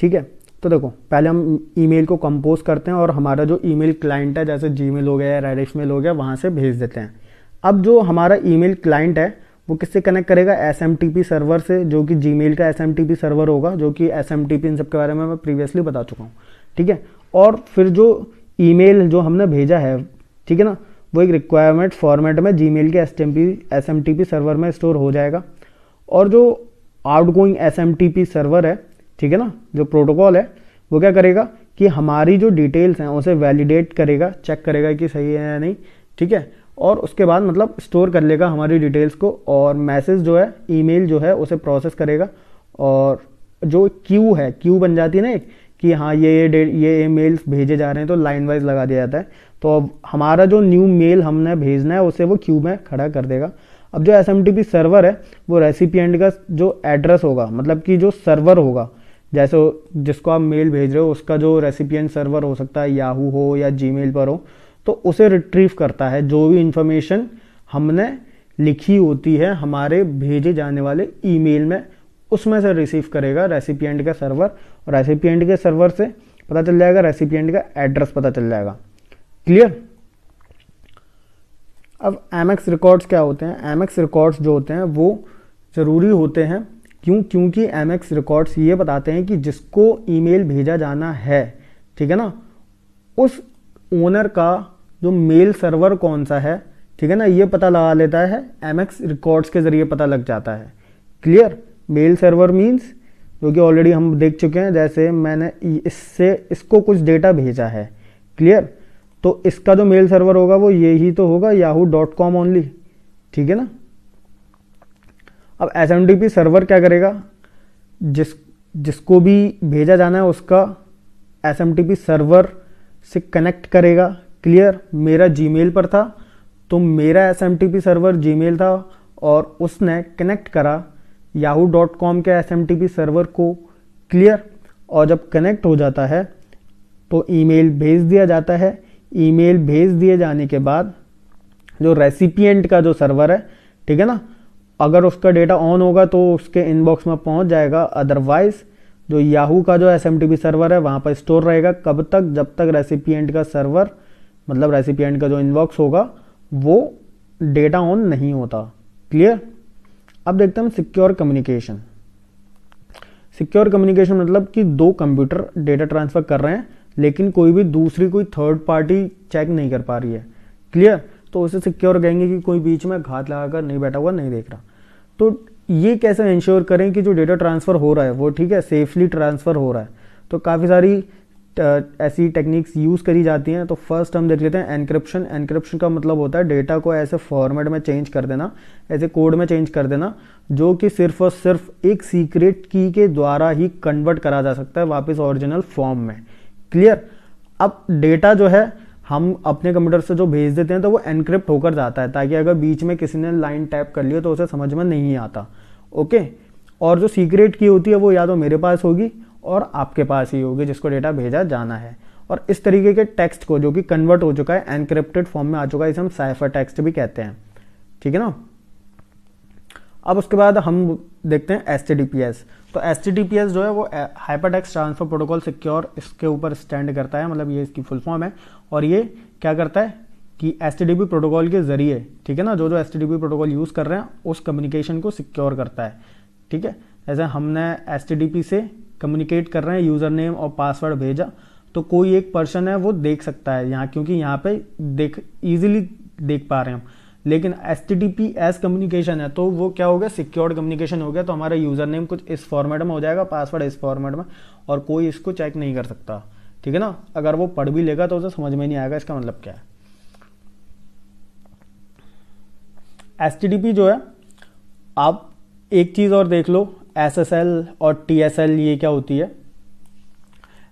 ठीक है? तो देखो, पहले हम ईमेल को कंपोज करते हैं और हमारा जो ईमेल क्लाइंट है, जैसे जीमेल हो गया या रेडिश मेल हो गया, वहाँ से भेज देते हैं। अब जो हमारा ईमेल क्लाइंट है वो किससे कनेक्ट करेगा? एसएमटीपी सर्वर से, जो कि जी का एसएमटीपी सर्वर होगा, जो कि एसएमटीपी इन सब के बारे में मैं प्रीवियसली बता चुका हूँ। ठीक है? और फिर जो ईमेल जो हमने भेजा है, ठीक है ना? वो एक रिक्वायरमेंट फॉर्मेट में G K S S server में स्टोर हो जाएगा। और जो आउट गोइंग एस सर्वर है, ठीक है ना? जो प्रोटोकॉल है, वो क्या करेगा कि हमारी जो डिटेल्स हैं, उसे वैलिडेट करेगा चेक करेगा कि सही है या नहीं। ठीक है? और उसके बाद मतलब स्टोर कर लेगा हमारी डिटेल्स को और मैसेज जो है ईमेल जो है, उसे प्रोसेस करेगा। और जो क्यू है क्यू बन जाती है ना एक, कि हाँ ये ये ये मेल्स भेजे जा रहे हैं तो लाइन वाइज लगा दिया जाता है। तो अब हमारा जो न्यू मेल हमने भेजना है, उसे वो क्यू में खड़ा कर देगा। अब जो एसएमटीपी सर्वर है, वो रेसिपियंट का जो एड्रेस होगा मतलब कि जो सर्वर होगा, जैसे जिसको आप मेल भेज रहे हो, उसका जो रेसिपियंट सर्वर हो सकता है याहू हो या जी पर हो तो उसे रिट्रीव करता है। जो भी इंफॉर्मेशन हमने लिखी होती है, हमारे भेजे जाने वाले ईमेल में, उसमें से रिसीव करेगा रेसिपियंट का सर्वर और रेसिपियंट के सर्वर से पता चल जाएगा रेसिपियंट का एड्रेस पता चल जाएगा। क्लियर अब एम एक्स रिकॉर्ड्स क्या होते हैं? एम एक्स रिकॉर्ड्स जो होते हैं, वो ज़रूरी होते हैं। क्यों? क्योंकि एम एक्स रिकॉर्ड्स ये बताते हैं कि जिसको ईमेल भेजा जाना है, ठीक है ना? उस ओनर का जो मेल सर्वर कौन सा है, ठीक है ना, ये पता लगा लेता है एम एक्स रिकॉर्ड्स के ज़रिए पता लग जाता है। क्लियर मेल सर्वर मीन्स जो कि ऑलरेडी हम देख चुके हैं, जैसे मैंने इससे, इसको कुछ डेटा भेजा है। क्लियर तो इसका जो मेल सर्वर होगा, वो ये ही तो होगा याहू डॉट कॉम ओनली ठीक है ना? अब S M D P server क्या करेगा? जिस, जिसको भी भेजा जाना है, उसका S M T P server से कनेक्ट करेगा क्लियर? मेरा जीमेल पर था तो मेरा एसएमटीपी सर्वर जीमेल था और उसने कनेक्ट करा याहू डॉट कॉम के एसएमटीपी सर्वर को क्लियर और जब कनेक्ट हो जाता है तो ईमेल भेज दिया जाता है। ईमेल भेज दिए जाने के बाद जो रेसिपिएंट का जो सर्वर है, ठीक है ना? अगर उसका डेटा ऑन होगा तो उसके इनबॉक्स में पहुँच जाएगा। अदरवाइज़ जो याहू का जो एसएमटीपी सर्वर है, वहाँ पर स्टोर रहेगा। कब तक? जब तक रेसिपिएंट का सर्वर मतलब रेसिपिएंट का जो इनबॉक्स होगा, वो डेटा ऑन नहीं होता। क्लियर अब देखते हैं सिक्योर कम्युनिकेशन सिक्योर कम्युनिकेशन मतलब कि दो कंप्यूटर डेटा ट्रांसफ़र कर रहे हैं, लेकिन कोई भी दूसरी कोई थर्ड पार्टी चेक नहीं कर पा रही है। क्लियर तो उसे सिक्योर कहेंगे कि कोई बीच में घात लगाकर नहीं बैठा हुआ, नहीं देख रहा। तो ये कैसे इंश्योर करें कि जो डेटा ट्रांसफ़र हो रहा है, वो ठीक है सेफली ट्रांसफ़र हो रहा है। तो काफ़ी सारी ऐसी टेक्निक्स यूज़ करी जाती हैं तो फ़र्स्ट हम देख लेते हैं एनक्रिप्शन एनक्रिप्शन का मतलब होता है डेटा को ऐसे फॉर्मेट में चेंज कर देना, ऐसे कोड में चेंज कर देना, जो कि सिर्फ़ और सिर्फ़ एक सीक्रेट की के द्वारा ही कन्वर्ट करा जा सकता है वापस ओरिजिनल फॉर्म में। क्लियर अब डेटा जो है, हम अपने कंप्यूटर से जो भेज देते हैं तो वो एनक्रिप्ट होकर जाता है, ताकि अगर बीच में किसी ने लाइन टैप कर लिया तो उसे समझ में नहीं आता। ओके और जो सीक्रेट की होती है, वो या तो मेरे पास होगी और आपके पास ही होगी, जिसको डेटा भेजा जाना है। और इस तरीके के टेक्स्ट को, जो कि कन्वर्ट हो चुका है एनक्रिप्टेड फॉर्म में आ चुका है, इसे हम साइफर टेक्स्ट भी कहते हैं। ठीक है ना? अब उसके बाद हम देखते हैं एसटीडीपीएस तो एसटीडीपीएस जो है, वो hyper text transfer protocol secure इसके ऊपर स्टैंड करता है। मतलब ये इसकी फुल फॉर्म है। और ये क्या करता है कि एसटीडीपी प्रोटोकॉल के ज़रिए, ठीक है ना, जो जो एसटीडीपी प्रोटोकॉल यूज़ कर रहे हैं, उस कम्युनिकेशन को सिक्योर करता है। ठीक है? जैसे हमने एसटीडीपी से कम्युनिकेट कर रहे हैं यूज़र नेम और पासवर्ड भेजा तो कोई एक पर्सन है, वो देख सकता है यहाँ, क्योंकि यहाँ पे देख इजीली देख पा रहे हैं हम। लेकिन S T T P S communication है तो वो क्या हो गया? सिक्योर्ड कम्युनिकेशन हो गया तो हमारा यूज़र नेम कुछ इस फॉर्मेट में हो जाएगा पासवर्ड इस फॉर्मेट में, और कोई इसको चेक नहीं कर सकता। ठीक है ना? अगर वो पढ़ भी लेगा तो उसे समझ में नहीं आएगा, इसका मतलब क्या है? एस टी डी पी जो है, आप एक चीज़ और देख लो SSL और टी ये क्या होती है?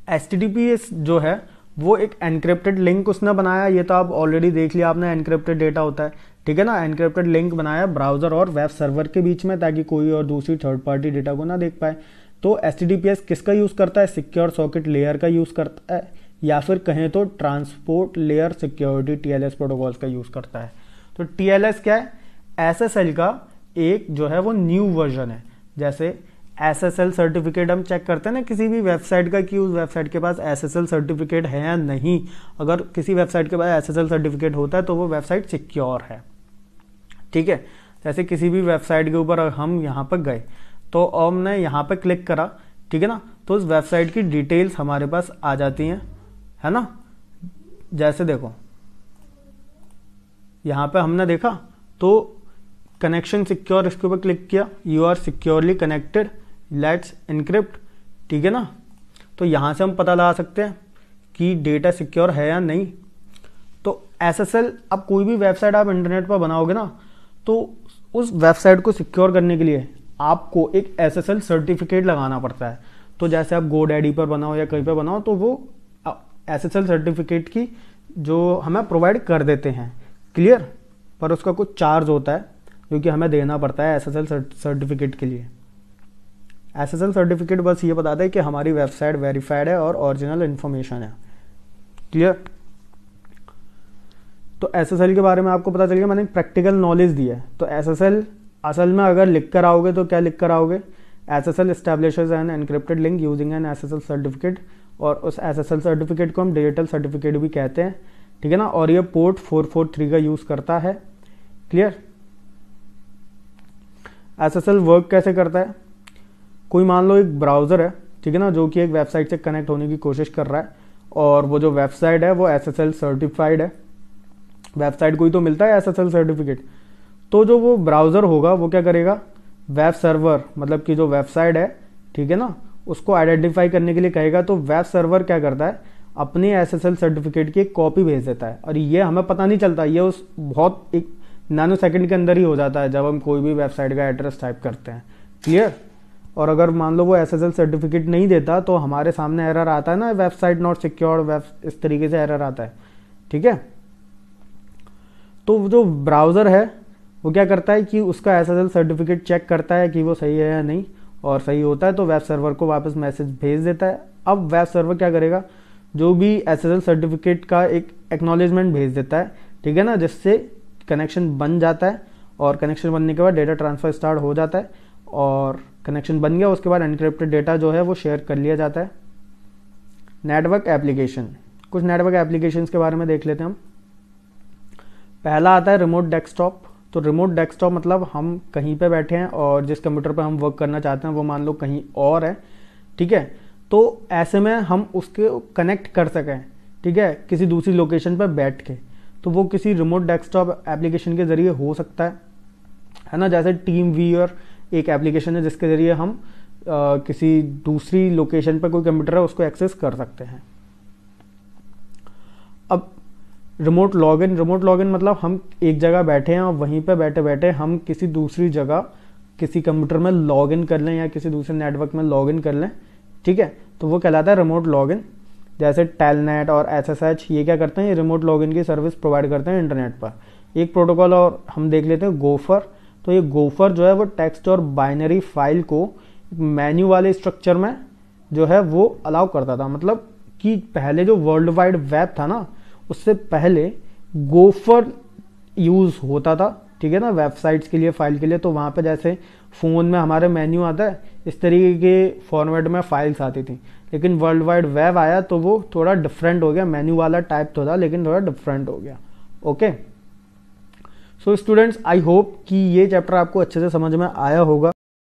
एस जो है, वो एक एनक्रिप्टेड लिंक उसने बनाया, ये तो आप ऑलरेडी देख लिया, आपने एनक्रिप्टेड डेटा होता है। ठीक है ना? एनक्रिप्टेड लिंक बनाया ब्राउज़र और वेब सर्वर के बीच में, ताकि कोई और दूसरी थर्ड पार्टी डेटा को ना देख पाए। तो एस किसका यूज़ करता है? सिक्योर सॉकेट लेयर का यूज़ करता है, या फिर कहें तो transport layer security TLS protocols का यूज़ करता है। तो टीएलएस क्या है? एसएसएल का एक जो है, वो न्यू वर्जन है। जैसे एसएसएल सर्टिफिकेट हम चेक करते हैं ना, किसी भी वेबसाइट का कि उस वेबसाइट के पास एसएसएल सर्टिफिकेट है या नहीं। अगर किसी वेबसाइट के पास एसएसएल सर्टिफिकेट होता है तो वो वेबसाइट सिक्योर है। ठीक है? जैसे किसी भी वेबसाइट के ऊपर हम यहाँ पर गए तो हमने यहाँ पर क्लिक करा, ठीक है ना? तो उस वेबसाइट की डिटेल्स हमारे पास आ जाती हैं, है ना? जैसे देखो, यहाँ पे हमने देखा तो कनेक्शन सिक्योर इसके ऊपर क्लिक किया। You are securely connected let's encrypt ठीक है ना? तो यहाँ से हम पता लगा सकते हैं कि डेटा सिक्योर है या नहीं। तो एस एस एल अब कोई भी वेबसाइट आप इंटरनेट पर बनाओगे ना तो उस वेबसाइट को सिक्योर करने के लिए आपको एक एस एस एल सर्टिफिकेट लगाना पड़ता है। तो जैसे आप गो डैडी पर बनाओ या कहीं पर बनाओ तो वो एस एस एल सर्टिफिकेट की जो हमें प्रोवाइड कर देते हैं। क्लियर पर उसका कुछ चार्ज होता है। क्योंकि हमें देना पड़ता है एस एस एल सर्टिफिकेट के लिए। एस एस एल सर्टिफिकेट बस ये बताता है कि हमारी वेबसाइट वेरीफाइड है और ओरिजिनल इन्फॉर्मेशन है। क्लियर तो एस एस एल के बारे में आपको पता चल गया, मैंने प्रैक्टिकल नॉलेज दी है। तो एस एस एल असल में अगर लिख कर आओगे तो क्या लिख कर आओगे? S S L establish an encrypted link using an S S L certificate और उस एस एस एल सर्टिफिकेट को हम डिजिटल सर्टिफिकेट भी कहते हैं। ठीक है ना? और ये पोर्ट 443 का यूज़ करता है। क्लियर एल वर्क कैसे करता है? कोई मान लो एक ब्राउज़र है, ठीक है ना, जो कि एक वेबसाइट से कनेक्ट होने की कोशिश कर रहा है, और वो जो वेबसाइट है, वो एल सर्टिफाइड है। वेबसाइट को ही तो मिलता है एल सर्टिफिकेट तो जो वो ब्राउज़र होगा, वो क्या करेगा? वेब सर्वर मतलब कि जो वेबसाइट है, ठीक है ना, उसको आइडेंटिफाई करने के लिए कहेगा तो वेब सर्वर क्या करता है? अपने SSL सर्टिफिकेट की एक कॉपी भेज देता है। और ये हमें पता नहीं चलता, ये उस बहुत एक नैनो सेकंड के अंदर ही हो जाता है जब हम कोई भी वेबसाइट का एड्रेस टाइप करते हैं। क्लियर और अगर मान लो वो एस एल सर्टिफिकेट नहीं देता तो हमारे सामने एरर आता है ना वेबसाइट नॉट सिक्योर वेब इस तरीके से एरर आता है। ठीक है? तो जो ब्राउज़र है, वो क्या करता है कि उसका S S L certificate check करता है कि वो सही है या नहीं, और सही होता है तो वेब सर्वर को वापस मैसेज भेज देता है। अब वेब सर्वर क्या करेगा? जो भी एस एस एल सर्टिफिकेट का एक एक्नॉलेजमेंट भेज देता है। ठीक है ना? जिससे कनेक्शन बन जाता है और कनेक्शन बनने के बाद डेटा ट्रांसफ़र स्टार्ट हो जाता है और कनेक्शन बन गया, उसके बाद एनक्रिप्टेड डेटा जो है वो शेयर कर लिया जाता है। नेटवर्क एप्लीकेशन कुछ नेटवर्क एप्लीकेशन के बारे में देख लेते हैं हम। पहला आता है रिमोट डेस्कटॉप तो रिमोट डेस्कटॉप मतलब हम कहीं पे बैठे हैं और जिस कंप्यूटर पे हम वर्क करना चाहते हैं, वो मान लो कहीं और है, ठीक है? तो ऐसे में हम उसके कनेक्ट कर सकें, ठीक है? किसी दूसरी लोकेशन पर बैठ के। तो वो किसी रिमोट डेस्कटॉप एप्लीकेशन के ज़रिए हो सकता है। है ना? जैसे टीम वीयर एक एप्लीकेशन है जिसके ज़रिए हम आ, किसी दूसरी लोकेशन पर कोई कंप्यूटर है उसको एक्सेस कर सकते हैं। अब रिमोट लॉगिन रिमोट लॉगिन मतलब हम एक जगह बैठे हैं और वहीं पर बैठे बैठे हम किसी दूसरी जगह किसी कंप्यूटर में लॉगिन कर लें या किसी दूसरे नेटवर्क में लॉगिन कर लें। ठीक है? तो वो कहलाता है रिमोट लॉगिन जैसे टेलनेट और एस एस एच ये क्या करते हैं? ये रिमोट लॉगिन की सर्विस प्रोवाइड करते हैं इंटरनेट पर। एक प्रोटोकॉल और हम देख लेते हैं गोफर तो ये गोफर जो है, वो टेक्स्ट और बाइनरी फ़ाइल को मेन्यू वाले स्ट्रक्चर में जो है, वो अलाउ करता था। मतलब कि पहले जो वर्ल्ड वाइड वेब था ना, उससे पहले गोफर यूज़ होता था, ठीक है ना? वेबसाइट्स के लिए फ़ाइल के लिए। तो वहाँ पे जैसे फ़ोन में हमारे मेन्यू आता है, इस तरीके के फॉर्मेट में फाइल्स आती थी। लेकिन वर्ल्ड वाइड वेब आया तो वो थोड़ा डिफरेंट हो गया मेन्यू वाला टाइप तो था, लेकिन थोड़ा डिफरेंट हो गया। Okay so students I hope कि ये चैप्टर आपको अच्छे से समझ में आया होगा।